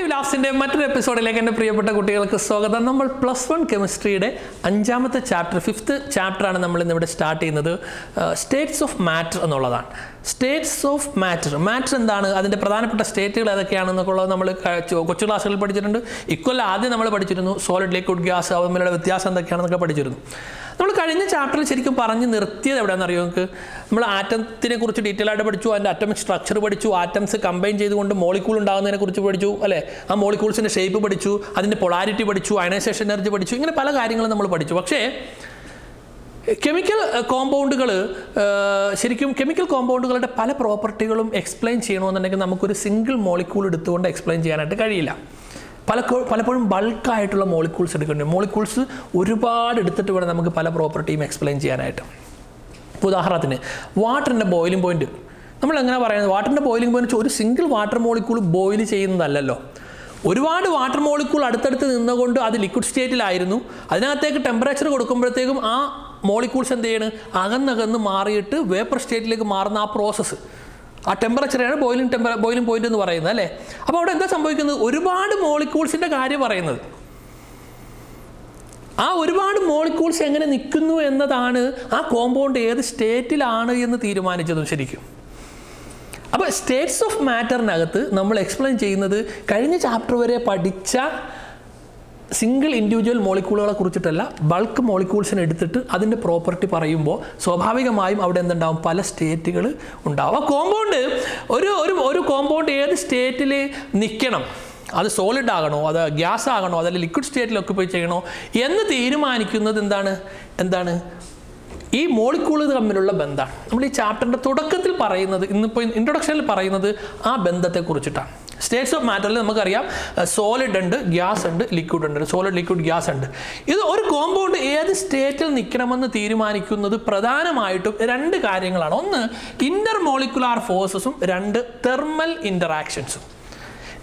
Motive ലാസ്റ്റിന്റെ മറ്റൊരു എപ്പിസോഡിലേക്ക് എന്റെ പ്രിയപ്പെട്ട കുട്ടികൾക്ക് സ്വാഗതം. നമ്മൾ പ്ലസ് വൺ കെമിസ്ട്രിയുടെ അഞ്ചാമത്തെ ചാപ്റ്റർ ഫിഫ്ത്ത് ചാപ്റ്ററാണ് നമ്മൾ ഇന്നിവിടെ സ്റ്റാർട്ട് ചെയ്യുന്നത്. സ്റ്റേറ്റ്സ് ഓഫ് മാറ്റർ എന്നുള്ളതാണ്. സ്റ്റേറ്റ്സ് ഓഫ് മാറ്റർ മാറ്റർ എന്താണ്? അതിന്റെ പ്രധാനപ്പെട്ട സ്റ്റേറ്റുകൾ ഏതൊക്കെയാണെന്നൊക്കെ ഉള്ളത് നമ്മൾ കൊച്ചു ക്ലാസ്സുകളിൽ പഠിച്ചിട്ടുണ്ട്. ഇക്കൊല്ലം ആദ്യം നമ്മൾ പഠിച്ചിരുന്നു സോളിഡ് ലിക്വിഡ് ഗ്യാസ് അവ തമ്മിലുള്ള വ്യത്യാസം എന്തൊക്കെയാണെന്നൊക്കെ പഠിച്ചിരുന്നു. നമ്മൾ കഴിഞ്ഞ ചാപ്റ്ററിൽ ശരിക്കും പറഞ്ഞ് നിർത്തിയത് എവിടെയാണെന്ന് അറിയോ നിങ്ങൾക്ക്? നമ്മൾ ആറ്റത്തിനെ കുറിച്ച് ഡീറ്റെയിൽ ആയിട്ട് പഠിച്ചു അതിന്റെ അറ്റമിക് സ്ട്രക്ചർ പഠിച്ചു ആറ്റംസ് കമ്പൈൻ ചെയ്തുകൊണ്ട് മോളിക്കൂൾ ഉണ്ടാകുന്നതിനെ കുറിച്ച് പഠിച്ചു അല്ലേ? ആ മോളിക്യൂൾസിന്റെ ഷേപ്പ് പഠിച്ചു അതിന്റെ പൊളാരിറ്റി പഠിച്ചു അയണൈസേഷൻ എനർജി പഠിച്ചു ഇങ്ങനെ പല കാര്യങ്ങളും നമ്മൾ പഠിച്ചു. പക്ഷേ കെമിക്കൽ കോമ്പൗണ്ടുകൾ ശരിക്കും കെമിക്കൽ കോമ്പൗണ്ടുകളുടെ പല പ്രോപ്പർട്ടികളും എക്സ്പ്ലെയിൻ ചെയ്യണമെന്നുണ്ടെങ്കിൽ നമുക്കൊരു സിംഗിൾ മോളിക്യൂൾ എടുത്തുകൊണ്ട് എക്സ്പ്ലെയിൻ ചെയ്യാനായിട്ട് കഴിയില്ല. പല പലപ്പോഴും ബൾക്കായിട്ടുള്ള മോളിക്യൂൾസ് എടുക്കേണ്ടി മോളിക്യൂൾസ് ഒരുപാട് എടുത്തിട്ട് വേണം നമുക്ക് പല പ്രോപ്പർട്ടിയും എക്സ്പ്ലെയിൻ ചെയ്യാനായിട്ട്. ഉദാഹരണത്തിന് വാട്ടറിന്റെ ബോയിലിംഗ് പോയിന്റ് നമ്മൾ എങ്ങനെ പറയുന്നത് വാട്ടറിന്റെ ബോയിലിംഗ് പോയിന്റ് ഒരു സിംഗിൾ വാട്ടർ മോളിക്യൂൾ ബോയിൽ ചെയ്യുന്നതല്ലല്ലോ. ഒരുപാട് വാട്ടർ മോളിക്യൂൾ അടുത്തടുത്ത് നിന്നുകൊണ്ട് അത് ലിക്വിഡ് സ്റ്റേറ്റിലായിരുന്നു അതിനകത്തേക്ക് ടെമ്പറേച്ചർ കൊടുക്കുമ്പോഴത്തേക്കും ആ മോളിക്യൂൾസ് എന്ത് ചെയ്യണം? അകന്നകന്ന് മാറിയിട്ട് വേപ്പർ സ്റ്റേറ്റിലേക്ക് മാറുന്ന ആ പ്രോസസ്സ് ആ ടെമ്പറേച്ചറാണ് ബോയിലിംഗ് ടെമ്പർ ബോയിലിംഗ് പോയിന്റ് എന്ന് പറയുന്നത് അല്ലേ? അപ്പോൾ അവിടെ എന്താ സംഭവിക്കുന്നത്? ഒരുപാട് മോളിക്യൂൾസിന്റെ കാര്യം പറയുന്നത്. ആ ഒരുപാട് മോളിക്യൂൾസ് എങ്ങനെ നിൽക്കുന്നു എന്നതാണ് ആ കോമ്പൗണ്ട് ഏത് സ്റ്റേറ്റിലാണ് എന്ന് തീരുമാനിച്ചതും ശരിക്കും. അപ്പോൾ സ്റ്റേറ്റ്സ് ഓഫ് മാറ്ററിനകത്ത് നമ്മൾ എക്സ്പ്ലെയിൻ ചെയ്യുന്നത് കഴിഞ്ഞ ചാപ്റ്റർ വരെ പഠിച്ച സിംഗിൾ ഇൻഡിവിജ്വൽ മോളിക്യൂളുകളെ കുറിച്ചിട്ടല്ല ബൾക്ക് മോളിക്യൂൾസിനെ എടുത്തിട്ട് അതിന്റെ പ്രോപ്പർട്ടി പറയുമ്പോൾ സ്വാഭാവികമായും അവിടെ എന്തുണ്ടാവും? പല സ്റ്റേറ്റുകൾ ഉണ്ടാവും. ആ കോമ്പൗണ്ട് ഒരു ഒരു ഒരു കോമ്പൗണ്ട് ഏത് സ്റ്റേറ്റിൽ നിൽക്കണം അത് സോളിഡ് ആകണോ? അത് ഗ്യാസ് ആകണോ? അതല്ല ലിക്വിഡ് സ്റ്റേറ്റിൽ ഒക്കുപൈ ചെയ്യണോ? എന്ന് തീരുമാനിക്കുന്നത് എന്താണ്? എന്താണ്? ഈ മോളിക്യൂളുകൾ തമ്മിലുള്ള ബന്ധമാണ്. നമ്മൾ ഈ ചാപ്റ്ററിന്റെ തുടക്കത്തിൽ പറയുന്നത് ഇന്നിപ്പോൾ ഇൻട്രൊഡക്ഷനിൽ പറയുന്നത് ആ ബന്ധത്തെക്കുറിച്ചിട്ടാണ്. സ്റ്റേറ്റ്സ് ഓഫ് മാറ്ററിൽ നമുക്കറിയാം സോളിഡ് ഉണ്ട് ഗ്യാസ് ഉണ്ട് ലിക്വിഡ് ഉണ്ട്. സോളിഡ് ലിക്വിഡ് ഗ്യാസ് ഉണ്ട്. ഇത് ഒരു കോമ്പൗണ്ട് ഏത് സ്റ്റേറ്റിൽ നിൽക്കണമെന്ന് തീരുമാനിക്കുന്നത് പ്രധാനമായിട്ടും രണ്ട് കാര്യങ്ങളാണ്. ഒന്ന് ഇന്റർ മോളിക്കുലാർ ഫോഴ്സസും രണ്ട് തെർമൽ ഇന്ററാക്ഷൻസും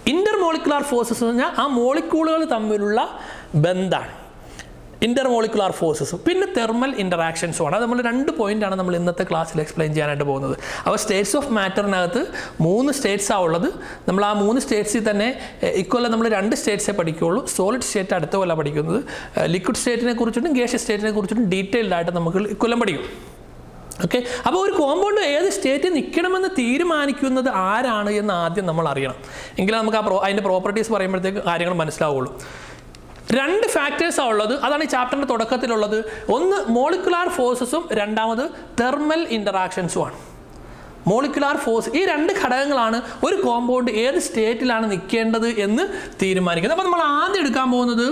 ഇന്റർ മോളിക്കുലാർ ഫോഴ്സസ് എന്ന് പറഞ്ഞാൽ ആ മോളിക്യൂളുകൾ തമ്മിലുള്ള ബന്ധമാണ്. ഇന്റർ ഫോഴ്സസ് പിന്നെ തെർമൽ ഇന്ററാക്ഷൻസും ആണ്. അത് നമ്മൾ രണ്ട് പോയിന്റാണ് നമ്മൾ ഇന്നത്തെ ക്ലാസ്സിൽ എക്സ്പ്ലെയിൻ ചെയ്യാനായിട്ട് പോകുന്നത്. അപ്പോൾ സ്റ്റേറ്റ്സ് ഓഫ് മാറ്ററിനകത്ത് മൂന്ന് സ്റ്റേറ്റ്സാണ് ഉള്ളത്. നമ്മൾ ആ മൂന്ന് സ്റ്റേറ്റ്സിൽ തന്നെ ഇക്കൊല്ലം നമ്മൾ രണ്ട് സ്റ്റേറ്റ്സേ പഠിക്കുകയുള്ളൂ. സോളിഡ് സ്റ്റേറ്റ് അടുത്ത കൊല്ലം പഠിക്കുന്നത്. ലിക്വിഡ് സ്റ്റേറ്റിനെ കുറിച്ചിട്ടും ഗ്യാസ് സ്റ്റേറ്റിനെ കുറിച്ചിട്ടും ഡീറ്റെയിൽഡ് ആയിട്ട് നമുക്ക് ഇക്കൊല്ലം പഠിക്കും. ഓക്കെ അപ്പോൾ ഒരു കോമ്പൗണ്ട് ഏത് സ്റ്റേറ്റ് നിൽക്കണമെന്ന് തീരുമാനിക്കുന്നത് ആരാണ് എന്ന് ആദ്യം നമ്മൾ അറിയണം. എങ്കിലും നമുക്ക് ആ പ്രോ അതിന്റെ പ്രോപ്പർട്ടീസ് പറയുമ്പോഴത്തേക്ക് കാര്യങ്ങൾ മനസ്സിലാവുള്ളൂ. രണ്ട് ഫാക്ടേഴ്സാണ് ഉള്ളത്. അതാണ് ഈ ചാപ്റ്ററിന്റെ തുടക്കത്തിലുള്ളത്. ഒന്ന് മോളിക്കുലാർ ഫോഴ്സസും രണ്ടാമത് തെർമൽ ഇന്ററാക്ഷൻസും ആണ്. മോളിക്കുലാർ ഫോഴ്സ് ഈ രണ്ട് ഘടകങ്ങളാണ് ഒരു കോമ്പൗണ്ട് ഏത് സ്റ്റേറ്റിലാണ് നിൽക്കേണ്ടത് എന്ന് തീരുമാനിക്കുന്നത്. അപ്പോൾ നമ്മൾ ആദ്യം എടുക്കാൻ പോകുന്നത്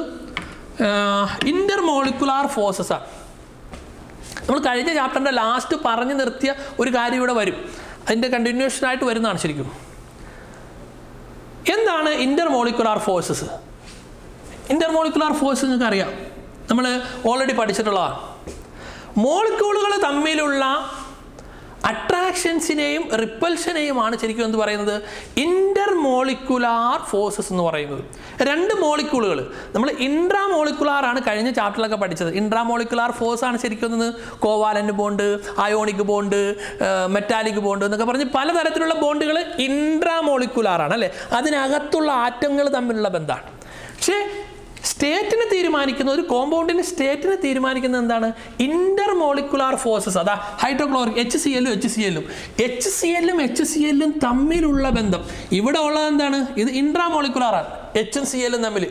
ഇന്റർ മോളിക്കുലാർ ഫോഴ്സസ് ആണ്. നമ്മൾ കഴിഞ്ഞ ചാപ്റ്ററിന്റെ ലാസ്റ്റ് പറഞ്ഞു നിർത്തിയ ഒരു കാര്യം ഇവിടെ വരും. അതിന്റെ കണ്ടിന്യൂഷനായിട്ട് വരുന്നതാണ് ശരിക്കും. എന്താണ് intermolecular forces intermolecular force നിങ്ങൾക്ക് അറിയാം നമ്മൾ ഓൾറെഡി പഠിച്ചിട്ടുള്ളതാണ് മോളിക്യൂളുകൾ തമ്മിലുള്ള അട്രാക്ഷൻസിനെയും റിപ്പൽഷനെയുമാണ് ശരിക്കും എന്ത് പറയുന്നത്? ഇന്റർ മോളിക്കുലാർ ഫോഴ്സസ് എന്ന് പറയുന്നത്. രണ്ട് മോളിക്യൂളുകൾ നമ്മൾ ഇൻട്രാ മോളിക്കുലാർ ആണ് കഴിഞ്ഞ ചാപ്റ്ററിലൊക്കെ പഠിച്ചത്. ഇൻട്രാ മോളിക്കുലാർ ഫോഴ്സ് ആണ് ശരിക്കും ഒന്ന് covalent bond ionic bond metallic bond എന്നൊക്കെ പറഞ്ഞ് പലതരത്തിലുള്ള ബോണ്ടുകൾ ഇൻട്രാ മോളിക്കുലാർ ആണ് അല്ലേ? അതിനകത്തുള്ള ആറ്റങ്ങൾ തമ്മിലുള്ള ബന്ധമാണ്. പക്ഷേ സ്റ്റേറ്റിനെ തീരുമാനിക്കുന്ന ഒരു കോമ്പൗണ്ടിന് സ്റ്റേറ്റിന് തീരുമാനിക്കുന്ന എന്താണ്? ഇന്റർ മോളിക്കുലാർ ഫോഴ്സസ് അതാ ഹൈഡ്രോക്ലോറിക് എച്ച് സി എല്ലും എച്ച് സി എല്ലും എച്ച് സി എല്ലും എച്ച് സി എല്ലും തമ്മിലുള്ള ബന്ധം. ഇവിടെ ഉള്ളത് എന്താണ്? ഇത് ഇൻട്രാ മോളിക്കുലാറാണ് എച്ചും സി എല്ലും തമ്മിൽ.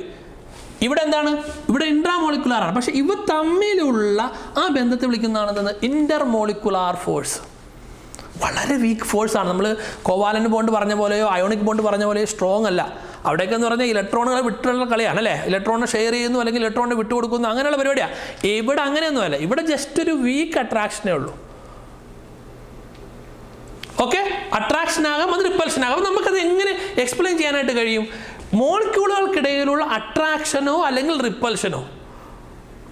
ഇവിടെ എന്താണ്? ഇവിടെ ഇൻട്രാ മോളിക്കുലാറാണ് പക്ഷെ ഇവ തമ്മിലുള്ള ആ ബന്ധത്തെ വിളിക്കുന്നതാണ് ഇന്റർ മോളിക്കുലാർ ഫോഴ്സ് വളരെ വീക്ക് ഫോഴ്സാണ് നമ്മൾ കോവാലന്റ് ബോണ്ട് പറഞ്ഞ പോലെയോ അയോണിക് ബോണ്ട് പറഞ്ഞ പോലെയോ സ്ട്രോങ് അല്ല. അവിടെയൊക്കെ എന്ന് പറഞ്ഞാൽ ഇലക്ട്രോണുകൾ വിട്ടുള്ള കളിയാണ് അല്ലേ? ഇലക്ട്രോണിനെ ഷെയർ ചെയ്യുന്നു അല്ലെങ്കിൽ ഇലക്ട്രോണിനെ വിട്ടുകൊടുക്കുന്നു അങ്ങനെയുള്ള പരിപാടിയാണ് ഇവിടെ അങ്ങനെയൊന്നുമല്ല ഇവിടെ ജസ്റ്റ് ഒരു വീക്ക് അട്രാക്ഷനേ ഉള്ളൂ. ഓക്കെ അട്രാക്ഷൻ ആകാം അത് റിപ്പൽഷൻ ആകാം. നമുക്കത് എങ്ങനെ എക്സ്പ്ലെയിൻ ചെയ്യാനായിട്ട് കഴിയും? മോളിക്യൂളുകൾക്കിടയിലുള്ള അട്രാക്ഷനോ അല്ലെങ്കിൽ റിപ്പൽഷനോ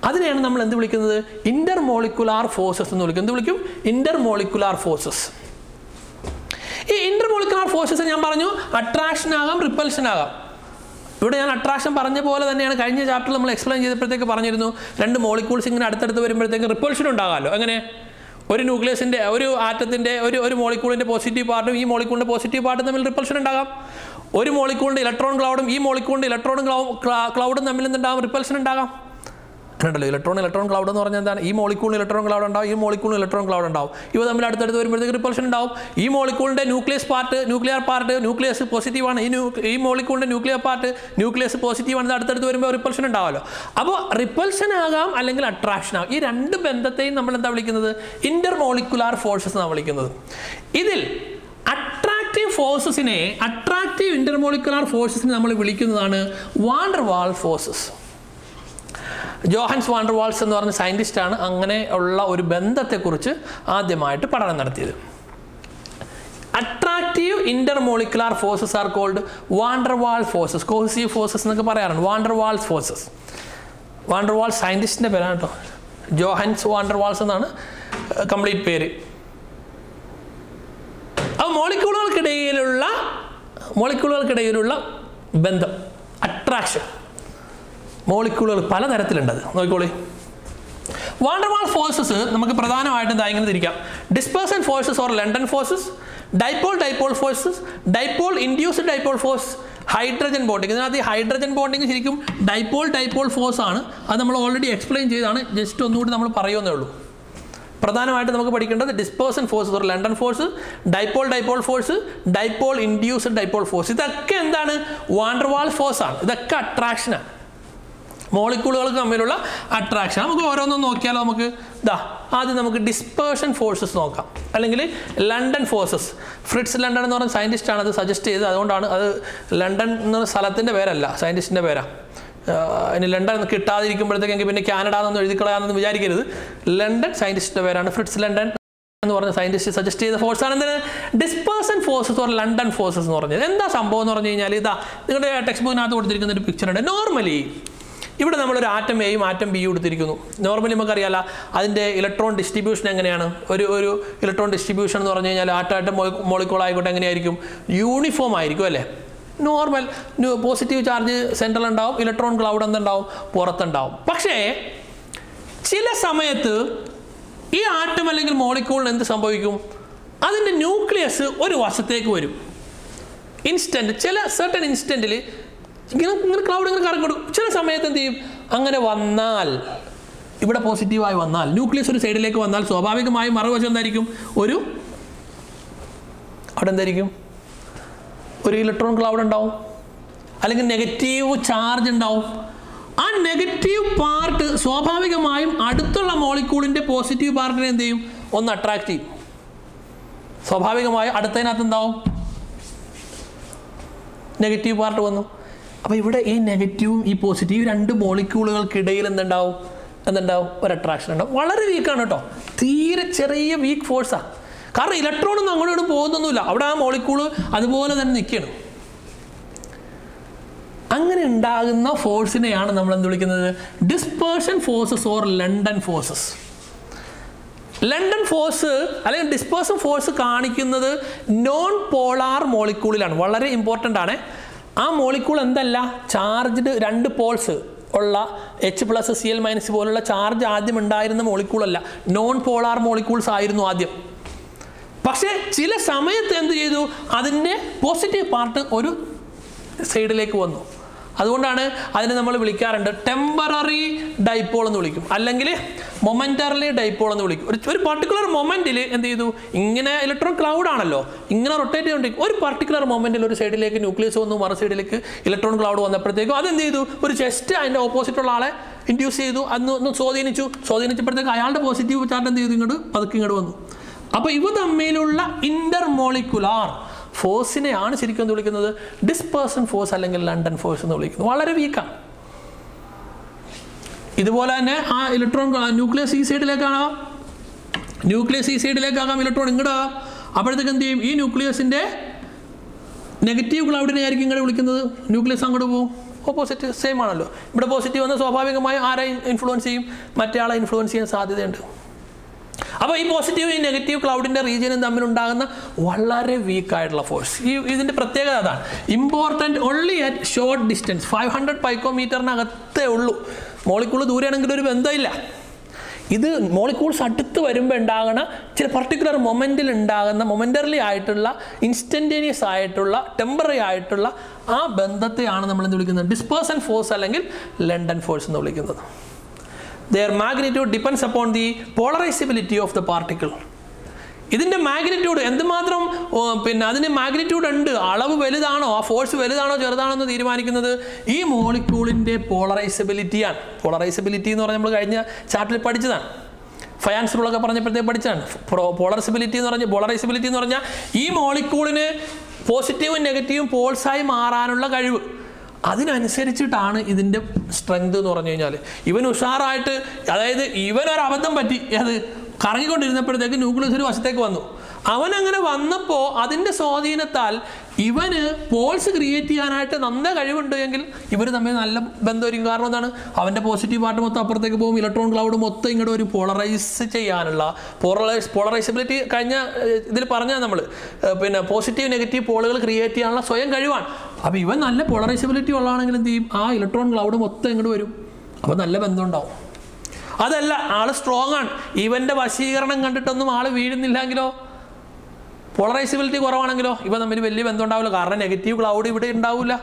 അതിനെയാണ് നമ്മൾ എന്ത് വിളിക്കുന്നത്? ഇന്റർ മോളിക്കുലാർ ഫോഴ്സസ് എന്ന് വിളിക്കും എന്ത് വിളിക്കും? ഇന്റർ മോളിക്കുലാർ ഫോഴ്സസ് ഈ ഇന്റർ മോളിക്കുലാർ ഫോഴ്സസ് ഞാൻ പറഞ്ഞു അട്രാക്ഷൻ ആകാം റിപ്പൽഷൻ ആകാം. ഇവിടെ ഞാൻ അട്രാക്ഷൻ പറഞ്ഞ പോലെ തന്നെയാണ് കഴിഞ്ഞ ചാപ്റ്ററിൽ നമ്മൾ എക്സ്പ്ലെയിൻ ചെയ്തപ്പോഴത്തേക്ക് പറഞ്ഞിരുന്നു. രണ്ട് മോളിക്യൂൾസ് ഇങ്ങനെ അടുത്തടുത്ത് വരുമ്പോഴത്തേക്ക് റിപ്പൾഷൻ ഉണ്ടാകാമല്ലോ. അങ്ങനെ ഒരു ന്യൂക്ലിയസിന്റെ ഒരു ആറ്റത്തിന്റെ ഒരു ഒരു മോളിക്യൂളിന്റെ പോസിറ്റീവ് പാർട്ടും ഈ മോളിക്യൂളിന്റെ പോസിറ്റീവ് പാർട്ടും തമ്മിൽ റിപ്പൾഷൻ ഉണ്ടാകാം. ഒരു മോളിക്യൂളിന്റെ ഇലക്ട്രോൺ ക്ലൗഡും ഈ മോളിക്യൂളിന്റെ ഇലക്ട്രോൺ ക്ലൗഡും തമ്മിൽ എന്തുണ്ടാകും? റിപ്പൾഷൻ ഉണ്ടാകാം. അങ്ങനെയുണ്ടല്ലോ ഇലക്ട്രോൺ ഇലക്ട്രോൺ ക്ലൗഡ് എന്ന് പറഞ്ഞാൽ എന്താണ്? ഈ മോളിക്കൂളിന് ഇലക്ട്രോൺ ക്ലൗഡ് ഉണ്ടാവും ഈ മോളിക്കൂളിന് ഇലക്ട്രോൺ ക്ലൗഡ് ഉണ്ടാവും. ഇവ തമ്മിൽ അടുത്തടുത്ത് വരുമ്പോഴത്തേക്ക് റിപ്പൾഷൻ ഉണ്ടാവും. ഈ മോളിക്കൂളിന്റെ nucleus part nuclear part nucleus positive ആണ്. ഈ ഈ മോളിക്കൂളിന്റെ ന്യൂക്ലിയർ പാർട്ട് ന്യൂക്ലിയസ് പോസിറ്റീവ് ആണ് അടുത്തടുത്ത് വരുമ്പോൾ റിപ്പൾഷൻ ഉണ്ടാവുമല്ലോ അപ്പോൾ റിപ്പൾഷൻ ആകാം അല്ലെങ്കിൽ അട്രാക്ഷൻ ആകാം. ഈ രണ്ട് ബന്ധത്തെയും നമ്മൾ എന്താ വിളിക്കുന്നത്? ഇന്റർ മോളിക്കുലാർ ഫോഴ്സസ് എന്നാണ് വിളിക്കുന്നത്. ഇതിൽ അട്രാക്റ്റീവ് ഫോഴ്സസിനെ അട്രാക്റ്റീവ് ഇന്റർമോളിക്കുലാർ ഫോഴ്സസിനെ നമ്മൾ വിളിക്കുന്നതാണ് Van der Waal forces Johannes Van der Waals എന്ന് പറഞ്ഞ സയന്റിസ്റ്റാണ് അങ്ങനെ ഉള്ള ഒരു ബന്ധത്തെക്കുറിച്ച് ആദ്യമായിട്ട് പഠനം നടത്തിയത്. Attractive intermolecular forces are called van der Waal forces cohesive forces എന്നൊക്കെ പറയാറുണ്ട്. വാണ്ടർവാൾ ഫോഴ്സസ് വാണ്ടർവാൾ സയന്റിസ്റ്റിന്റെ പേരാണ് കേട്ടോ ജോഹൻസ് വാണ്ടർവാൾസ് എന്നാണ് കംപ്ലീറ്റ് പേര്. അപ്പോൾ മോളിക്യൂളുകൾക്കിടയിലുള്ള മോളിക്യൂളുകൾക്കിടയിലുള്ള ബന്ധം അട്രാക്ഷൻ മോളിക്യൂളുകൾ പലതരത്തിലുണ്ടത് നോക്കിക്കോളി. വാണ്ടർവാൾ ഫോഴ്സസ് നമുക്ക് പ്രധാനമായിട്ടും ഇതാ ഇങ്ങനെ തിരിക്കാം. Dispersion forces or London forces dipole dipole forces dipole induced dipole force hydrogen bonding ഇതിനകത്ത് ഈ ഹൈഡ്രജൻ ബോണ്ടിങ് ശരിക്കും ഡൈപോൾ ഡൈപോൾ ഫോഴ്സ് ആണ്. അത് നമ്മൾ ഓൾറെഡി എക്സ്പ്ലെയിൻ ചെയ്താണ് ജസ്റ്റ് ഒന്നുകൂടി നമ്മൾ പറയുന്നേ ഉള്ളൂ. പ്രധാനമായിട്ട് നമുക്ക് പഠിക്കേണ്ടത് ഡിസ്പേഴ്സൺ ഫോഴ്സസ് ഒരു London force dipole dipole force dipole induced dipole force ഇതൊക്കെ എന്താണ്? വാണ്ടർവാൾ ഫോഴ്സ് ആണ്. ഇതൊക്കെ അട്രാക്ഷനാണ് മോളിക്യൂളുകൾക്ക് തമ്മിലുള്ള അട്രാക്ഷൻ നമുക്ക് ഓരോന്നും നോക്കിയാലോ നമുക്ക്? ഇതാ ആദ്യം നമുക്ക് ഡിസ്പേർഷൻ ഫോഴ്സസ് നോക്കാം. അല്ലെങ്കിൽ ലണ്ടൻ ഫോഴ്സസ് ഫ്രിഡ്സ് ലണ്ടൻ എന്ന് പറഞ്ഞ സയന്റിസ്റ്റാണ് അത് സജസ്റ്റ് ചെയ്തത്. അതുകൊണ്ടാണ് അത് ലണ്ടൻ എന്ന സ്ഥലത്തിന്റെ പേരല്ല സയന്റിസ്റ്റിന്റെ പേരാ. ഇനി ലണ്ടൻ കിട്ടാതിരിക്കുമ്പോഴത്തേക്ക് എനിക്ക് പിന്നെ കാനഡ എന്നൊന്നും എഴുതി കളയാമെന്ന് വിചാരിക്കരുത് ലണ്ടൻ സയന്റിസ്റ്റിന്റെ പേരാണ് ഫ്രിഡ്സ് ലണ്ടൻ എന്ന് പറഞ്ഞ സയന്റിസ്റ്റ് സജസ്റ്റ് ചെയ്ത ഫോഴ്സ് ആണ്. എന്തിന്? Dispersion forces or London forces എന്ന് പറഞ്ഞത്. എന്താ സംഭവം എന്ന് പറഞ്ഞു കഴിഞ്ഞാൽ ഇതാ നിങ്ങളുടെ ടെക്സ്റ്റ് ബുക്കിനകത്ത് കൊടുത്തിരിക്കുന്ന ഒരു പിക്ചർ ഉണ്ട്. നോർമലി ഇവിടെ നമ്മളൊരു ആറ്റം എയും ആറ്റം ബിയും എടുത്തിരിക്കുന്നു. നോർമലി നമുക്കറിയാലോ അതിന്റെ ഇലക്ട്രോൺ ഡിസ്ട്രിബ്യൂഷൻ എങ്ങനെയാണ്? ഒരു ഒരു ഇലക്ട്രോൺ ഡിസ്ട്രിബ്യൂഷൻ എന്ന് പറഞ്ഞു കഴിഞ്ഞാൽ ആറ്റം മോളിക്കോൾ ആയിക്കോട്ടെ എങ്ങനെയായിരിക്കും? യൂണിഫോം ആയിരിക്കും അല്ലേ? നോർമൽ പോസിറ്റീവ് ചാർജ് സെൻട്രൽ ഉണ്ടാവും ഇലക്ട്രോൺ ക്ലൗഡ് എന്തുണ്ടാവും? പുറത്തുണ്ടാവും. പക്ഷേ ചില സമയത്ത് ഈ ആറ്റം അല്ലെങ്കിൽ മോളിക്കൂളിന് എന്ത് സംഭവിക്കും? അതിന്റെ ന്യൂക്ലിയസ് ഒരു വശത്തേക്ക് വരും. ഇൻസ്റ്റന്റ് ചില സെർട്ടൺ ഇൻസ്റ്റന്റിൽ ഇങ്ങനെ ഇങ്ങനെ ക്ലൗഡ് ഇങ്ങനെ കറങ്ങിടും ചില സമയത്ത് എന്ത് ചെയ്യും? അങ്ങനെ വന്നാൽ ഇവിടെ പോസിറ്റീവായി വന്നാൽ ന്യൂക്ലിയസ് ഒരു സൈഡിലേക്ക് വന്നാൽ സ്വാഭാവികമായി മറുവശം എന്തായിരിക്കും? ഒരു അവിടെ എന്തായിരിക്കും? ഒരു ഇലക്ട്രോൺ ക്ലൗഡ് ഉണ്ടാവും. അല്ലെങ്കിൽ നെഗറ്റീവ് ചാർജ് ഉണ്ടാവും. ആ നെഗറ്റീവ് പാർട്ട് സ്വാഭാവികമായും അടുത്തുള്ള മോളിക്കൂളിന്റെ പോസിറ്റീവ് പാർട്ടിനെ എന്ത് ചെയ്യും? ഒന്ന് അട്രാക്റ്റ് ചെയ്യും. സ്വാഭാവികമായും അടുത്തതിനകത്ത് എന്താവും? നെഗറ്റീവ് പാർട്ട് വന്നു. അപ്പോൾ ഇവിടെ ഈ നെഗറ്റീവും ഈ പോസിറ്റീവ് രണ്ട് മോളിക്യൂളുകൾക്കിടയിൽ എന്തുണ്ടാവും? എന്തുണ്ടാവും? ഒരു അട്രാക്ഷൻ ഉണ്ടാവും. വളരെ വീക്കാണ് കേട്ടോ. തീരെ ചെറിയ വീക്ക് ഫോഴ്സാണ് കാരണം ഇലക്ട്രോണൊന്നും അങ്ങോട്ടും പോകുന്നൊന്നുമില്ല. അവിടെ ആ മോളിക്യൂൾ അതുപോലെ തന്നെ നിൽക്കുകയാണ്. അങ്ങനെ ഉണ്ടാകുന്ന ഫോഴ്സിനെയാണ് നമ്മൾ എന്ത് വിളിക്കുന്നത്? Dispersion forces or London forces London force അല്ലെങ്കിൽ ഡിസ്പേഴ്സൺ ഫോഴ്സ് കാണിക്കുന്നത് നോൺ പോളാർ മോളിക്യൂളിലാണ് വളരെ ഇമ്പോർട്ടന്റ് ആണ്. ആ മോളിക്യൂൾ എന്തല്ല? ചാർജ്ഡ് രണ്ട് പോൾസ് ഉള്ള H plus C L minus പോലുള്ള ചാർജ് ആദ്യം ഉണ്ടായിരുന്ന മോളിക്യൂളല്ല നോൺ പോളാർ മോളിക്യൂൾസ് ആയിരുന്നു ആദ്യം. പക്ഷേ ചില സമയത്ത് എന്ത് ചെയ്തു? അതിന്റെ പോസിറ്റീവ് പാർട്ട് ഒരു സൈഡിലേക്ക് വന്നു. അതുകൊണ്ടാണ് അതിനെ നമ്മൾ വിളിക്കാറുണ്ട് ടെമ്പററി ഡൈപ്പോൾ എന്ന് വിളിക്കും. അല്ലെങ്കിൽ മൊമെന്ററലി ഡൈപ്പോൾ എന്ന് വിളിക്കും. ഒരു ഒരു പർട്ടിക്കുലർ മൊമെന്റിൽ എന്ത് ചെയ്തു? ഇങ്ങനെ ഇലക്ട്രോൺ ക്ലൗഡ് ആണല്ലോ. ഇങ്ങനെ റൊട്ടേറ്റ് ചെയ്തുകൊണ്ടിരിക്കും ഒരു പർട്ടിക്കുലർ മൊമെന്റിൽ ഒരു സൈഡിലേക്ക് ന്യൂക്ലിയസ് വന്നു മറു സൈഡിലേക്ക് ഇലക്ട്രോൺ ക്ലൗഡ് വന്നപ്പോഴത്തേക്കും അതെന്ത് ചെയ്തു? ഒരു ചെസ്റ്റ് അതിന്റെ ഓപ്പോസിറ്റുള്ള ആളെ ഇൻഡ്യൂസ് ചെയ്തു. അന്ന് ഒന്ന് സ്വാധീനിച്ചു. സ്വാധീനിച്ചപ്പോഴത്തേക്ക് അയാളുടെ പോസിറ്റീവ് ചാർജ് എന്ത് ചെയ്തു ഇങ്ങോട്ട് പതുക്കെ ഇങ്ങോട്ട് വന്നു. അപ്പോൾ ഇവ തമ്മിലുള്ള ഇന്റർമോളിക്കുലാർ ഫോഴ്സിനെയാണ് ശരിക്കും എന്ത് വിളിക്കുന്നത്? ഡിസ്പേഴ്സൺ ഫോഴ്സ് അല്ലെങ്കിൽ ലണ്ടൻ ഫോഴ്സ് എന്ന് വിളിക്കുന്നു. വളരെ വീക്കാണ്. ഇതുപോലെ തന്നെ ആ ഇലക്ട്രോൺ ന്യൂക്ലിയസ് ഈ സൈഡിലേക്കാണ്? ന്യൂക്ലിയസ് ഈ സൈഡിലേക്കാകാം ഇലക്ട്രോൺ ഇങ്ങോട്ടാകാം അപ്പോഴത്തേക്ക് എന്ത് ചെയ്യും? ഈ ന്യൂക്ലിയസിന്റെ നെഗറ്റീവ് ക്ലൗഡിനെ ആയിരിക്കും ഇങ്ങോട്ട് വിളിക്കുന്നത്. ന്യൂക്ലിയസ് അങ്ങോട്ട് പോകും ഓപ്പോസിറ്റ് സെയിം ആണല്ലോ. ഇവിടെ പോസിറ്റീവ് വന്നാൽ സ്വാഭാവികമായും ആരെ ഇൻഫ്ലുവൻസ് ചെയ്യും? മറ്റേ ആളെ ഇൻഫ്ലുവൻസ് ചെയ്യാൻ സാധ്യതയുണ്ട്. അപ്പോൾ ഈ പോസിറ്റീവ് ഈ നെഗറ്റീവ് ക്ലൗഡിന്റെ റീജിയനും തമ്മിലുണ്ടാകുന്ന വളരെ വീക്കായിട്ടുള്ള ഫോഴ്സ് ഈ ഇതിന്റെ പ്രത്യേകത അതാണ്. Important only at short distance five hundred പൈക്കോമീറ്ററിനകത്തേ ഉള്ളൂ. മോളിക്കുള്ള ദൂരെയാണെങ്കിൽ ഒരു ബന്ധമില്ല. ഇത് മോളിക്യൂൾസ് അടുത്ത് വരുമ്പോൾ ഉണ്ടാകുന്ന ചില പർട്ടിക്കുലർ മൊമെന്റിൽ ഉണ്ടാകുന്ന മൊമെന്ററലി ആയിട്ടുള്ള ഇൻസ്റ്റന്റേനിയസ് ആയിട്ടുള്ള ടെമ്പററി ആയിട്ടുള്ള ആ ബന്ധത്തെയാണ് നമ്മൾ എന്ത് വിളിക്കുന്നത്? ഡിസ്പേഴ്സൺ ഫോഴ്സ് അല്ലെങ്കിൽ ലണ്ടൻ ഫോഴ്സ് എന്ന് വിളിക്കുന്നത്. Their magnitude depends upon the polarizability of the particle. ഇതിന്റെ മാഗ്നിറ്റ്യൂഡ് എന്തുമാത്രം പിന്നെ അതിന് മാഗ്നിറ്റ്യൂഡ് ഉണ്ട് അളവ് വലുതാണോ ആ ഫോഴ്സ് വലുതാണോ ചെറുതാണോ എന്ന് തീരുമാനിക്കുന്നത് ഈ മോളിക്യൂളിന്റെ പോളറൈസബിലിറ്റിയാണ് പോളറൈസബിലിറ്റി എന്ന് പറഞ്ഞാൽ നമ്മൾ കഴിഞ്ഞ ചാപ്റ്ററിൽ പഠിച്ചതാണ്. ഫയാൻസ് റൂളൊക്കെ പറഞ്ഞപ്പോഴത്തേക്ക് പഠിച്ചതാണ്. പോളറസിബിലിറ്റി എന്ന് പറഞ്ഞാൽ പോളറൈസബിലിറ്റി എന്ന് പറഞ്ഞാൽ ഈ മോളിക്യൂളിന് പോസിറ്റീവും നെഗറ്റീവും പോൾസായി മാറാനുള്ള കഴിവ്. അതിനനുസരിച്ചിട്ടാണ് ഇതിന്റെ സ്ട്രെങ്ത് എന്ന് പറഞ്ഞു കഴിഞ്ഞാൽ ഇവൻ ഉഷാറായിട്ട് അതായത് ഇവനൊരു അബദ്ധം പറ്റി അത് കറങ്ങിക്കൊണ്ടിരുന്നപ്പോഴത്തേക്ക് ന്യൂക്ലിയസ് ഒരു വശത്തേക്ക് വന്നു. അവനങ്ങനെ വന്നപ്പോൾ അതിന്റെ സ്വാധീനത്താൽ ഇവന് പോൾസ് ക്രിയേറ്റ് ചെയ്യാനായിട്ട് നന്ന കഴിവുണ്ട് എങ്കിൽ ഇവർ തമ്മിൽ നല്ല ബന്ധമായിരിക്കും കാരണം എന്താണ്? അവന്റെ പോസിറ്റീവ് പാർട്ട് മൊത്തം അപ്പുറത്തേക്ക് പോകും ഇലക്ട്രോൺ ക്ലൗഡ് മൊത്തം ഇങ്ങോട്ട് ഒരു പോളറൈസ് ചെയ്യാനുള്ള പോളറൈസ് പോളറൈസബിലിറ്റി കഴിഞ്ഞ ഇതിൽ പറഞ്ഞാൽ നമ്മൾ പിന്നെ പോസിറ്റീവ് നെഗറ്റീവ് പോളുകൾ ക്രിയേറ്റ് ചെയ്യാനുള്ള സ്വയം കഴിവാണ്. അപ്പോൾ ഇവൻ നല്ല പോളറൈസബിലിറ്റി ഉള്ളതാണെങ്കിൽ എന്ത് ചെയ്യും? ആ ഇലക്ട്രോൺ ക്ലൗഡ് മൊത്തം ഇങ്ങോട്ട് വരും. അപ്പോൾ നല്ല ബന്ധം ഉണ്ടാവും. അതല്ല ആൾ സ്ട്രോങ് ആണ്. ഇവന്റെ വശീകരണം കണ്ടിട്ടൊന്നും ആൾ വീഴുന്നില്ലെങ്കിലോ? പോളറൈസിബിലിറ്റി കുറവാണെങ്കിലോ? ഇവ തമ്മിൽ വലിയ ബന്ധം ഉണ്ടാവില്ല കാരണം നെഗറ്റീവ് ക്ലൗഡ് ഇവിടെ ഉണ്ടാവില്ല.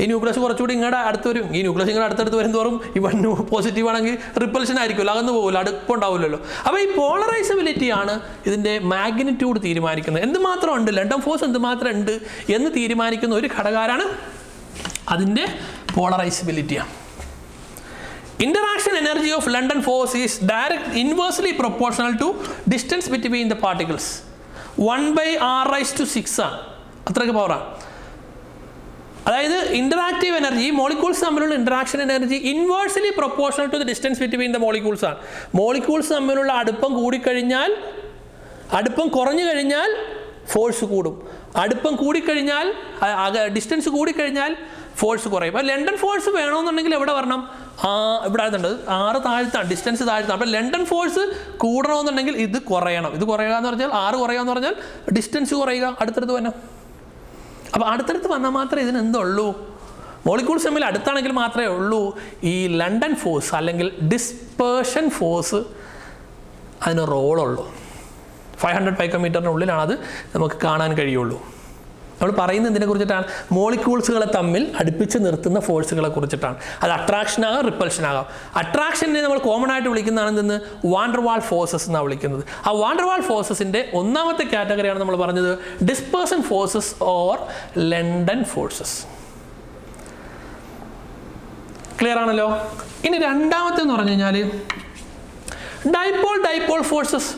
ഈ ന്യൂക്ലിയസ് കുറച്ചുകൂടി ഇങ്ങോട്ട് അടുത്ത് വരും. ഈ ന്യൂക്ലിയസ് ഇങ്ങോട്ട് അടുത്തടുത്ത് വരും തോറും ഇവൻ പോസിറ്റീവ് ആണെങ്കിൽ റിപ്പൽഷൻ ആയിരിക്കുമല്ലോ. അകന്ന് പോകില്ല അടുപ്പുണ്ടാവില്ലല്ലോ അപ്പോൾ ഈ പോളറൈസബിലിറ്റി ആണ് ഇതിന്റെ മാഗ്നിറ്റ്യൂഡ് തീരുമാനിക്കുന്നത്. എന്തുമാത്രം ഉണ്ട് ലണ്ടൻ ഫോഴ്സ് എന്തുമാത്രം ഉണ്ട് എന്ന് തീരുമാനിക്കുന്ന ഒരു ഘടകാരാണ് അതിന്റെ പോളറൈസബിലിറ്റിയാണ് interaction energy of London force is direct inversely proportional to distance between the particles. 1 by r raised to 6 ആണ് അത്രയ്ക്ക് പവറാണ് അതായത് ഇന്ററാക്റ്റീവ് എനർജി മോളിക്യൂൾസ് തമ്മിലുള്ള interaction energy inversely proportional to the distance between the molecules ആണ്. Molecules തമ്മിലുള്ള അടുപ്പം കൂടിക്കഴിഞ്ഞാൽ അടുപ്പം കുറഞ്ഞു കഴിഞ്ഞാൽ ഫോഴ്സ് കൂടും. അടുപ്പം കൂടിക്കഴിഞ്ഞാൽ ഡിസ്റ്റൻസ് കൂടിക്കഴിഞ്ഞാൽ ഫോഴ്സ് കുറയും. അപ്പോൾ ലണ്ടൻ ഫോഴ്സ് വേണമെന്നുണ്ടെങ്കിൽ എവിടെ വരണം? ഇവിടെ ആയിരുന്നുണ്ട് ആറ് താഴ്ത്താണ് ഡിസ്റ്റൻസ് താഴ്ത്താണ്. അപ്പോൾ ലണ്ടൻ ഫോഴ്സ് കൂടണമെന്നുണ്ടെങ്കിൽ ഇത് കുറയണം. ഇത് കുറയുക എന്ന് പറഞ്ഞാൽ ആറ് കുറയുക എന്ന് പറഞ്ഞാൽ ഡിസ്റ്റൻസ് കുറയുക. അടുത്തടുത്ത് വന്നെ? അപ്പോൾ അടുത്തടുത്ത് വന്നാൽ മാത്രമേ ഇതിന് എന്തുള്ളൂ? മോളിക്യൂൾസ് തമ്മിൽ അടുത്താണെങ്കിൽ മാത്രമേ ഉള്ളൂ. ഈ ലണ്ടൻ ഫോഴ്സ് അല്ലെങ്കിൽ ഡിസ്പേർഷൻ ഫോഴ്സ് അതിന് റോളുള്ളൂ ഫൈവ് ഹൺഡ്രഡ് പൈക്കോമീറ്ററിനുള്ളിലാണ് അത് നമുക്ക് കാണാൻ കഴിയുള്ളൂ. നമ്മൾ പറയുന്നത് എന്തിനെ കുറിച്ചിട്ടാണ്? മോളിക്യൂൾസുകളെ തമ്മിൽ അടുപ്പിച്ച് നിർത്തുന്ന ഫോഴ്സുകളെ കുറിച്ചിട്ടാണ്. അത് അട്രാക്ഷൻ ആകാം റിപ്പൽഷൻ ആകാം. അട്രാക്ഷനെ നമ്മൾ കോമൺ ആയിട്ട് വിളിക്കുന്നതാണ് എന്തെന്ന്? വാണ്ടർവാൾ ഫോഴ്സസ് എന്നാണ് വിളിക്കുന്നത്. ആ വാണ്ടർവാൾ ഫോഴ്സസിന്റെ ഒന്നാമത്തെ കാറ്റഗറിയാണ് നമ്മൾ പറഞ്ഞത്. Dispersion forces or London forces clear ആണല്ലോ? ഇനി രണ്ടാമത്തെ എന്ന് പറഞ്ഞു കഴിഞ്ഞാൽ dipole dipole forces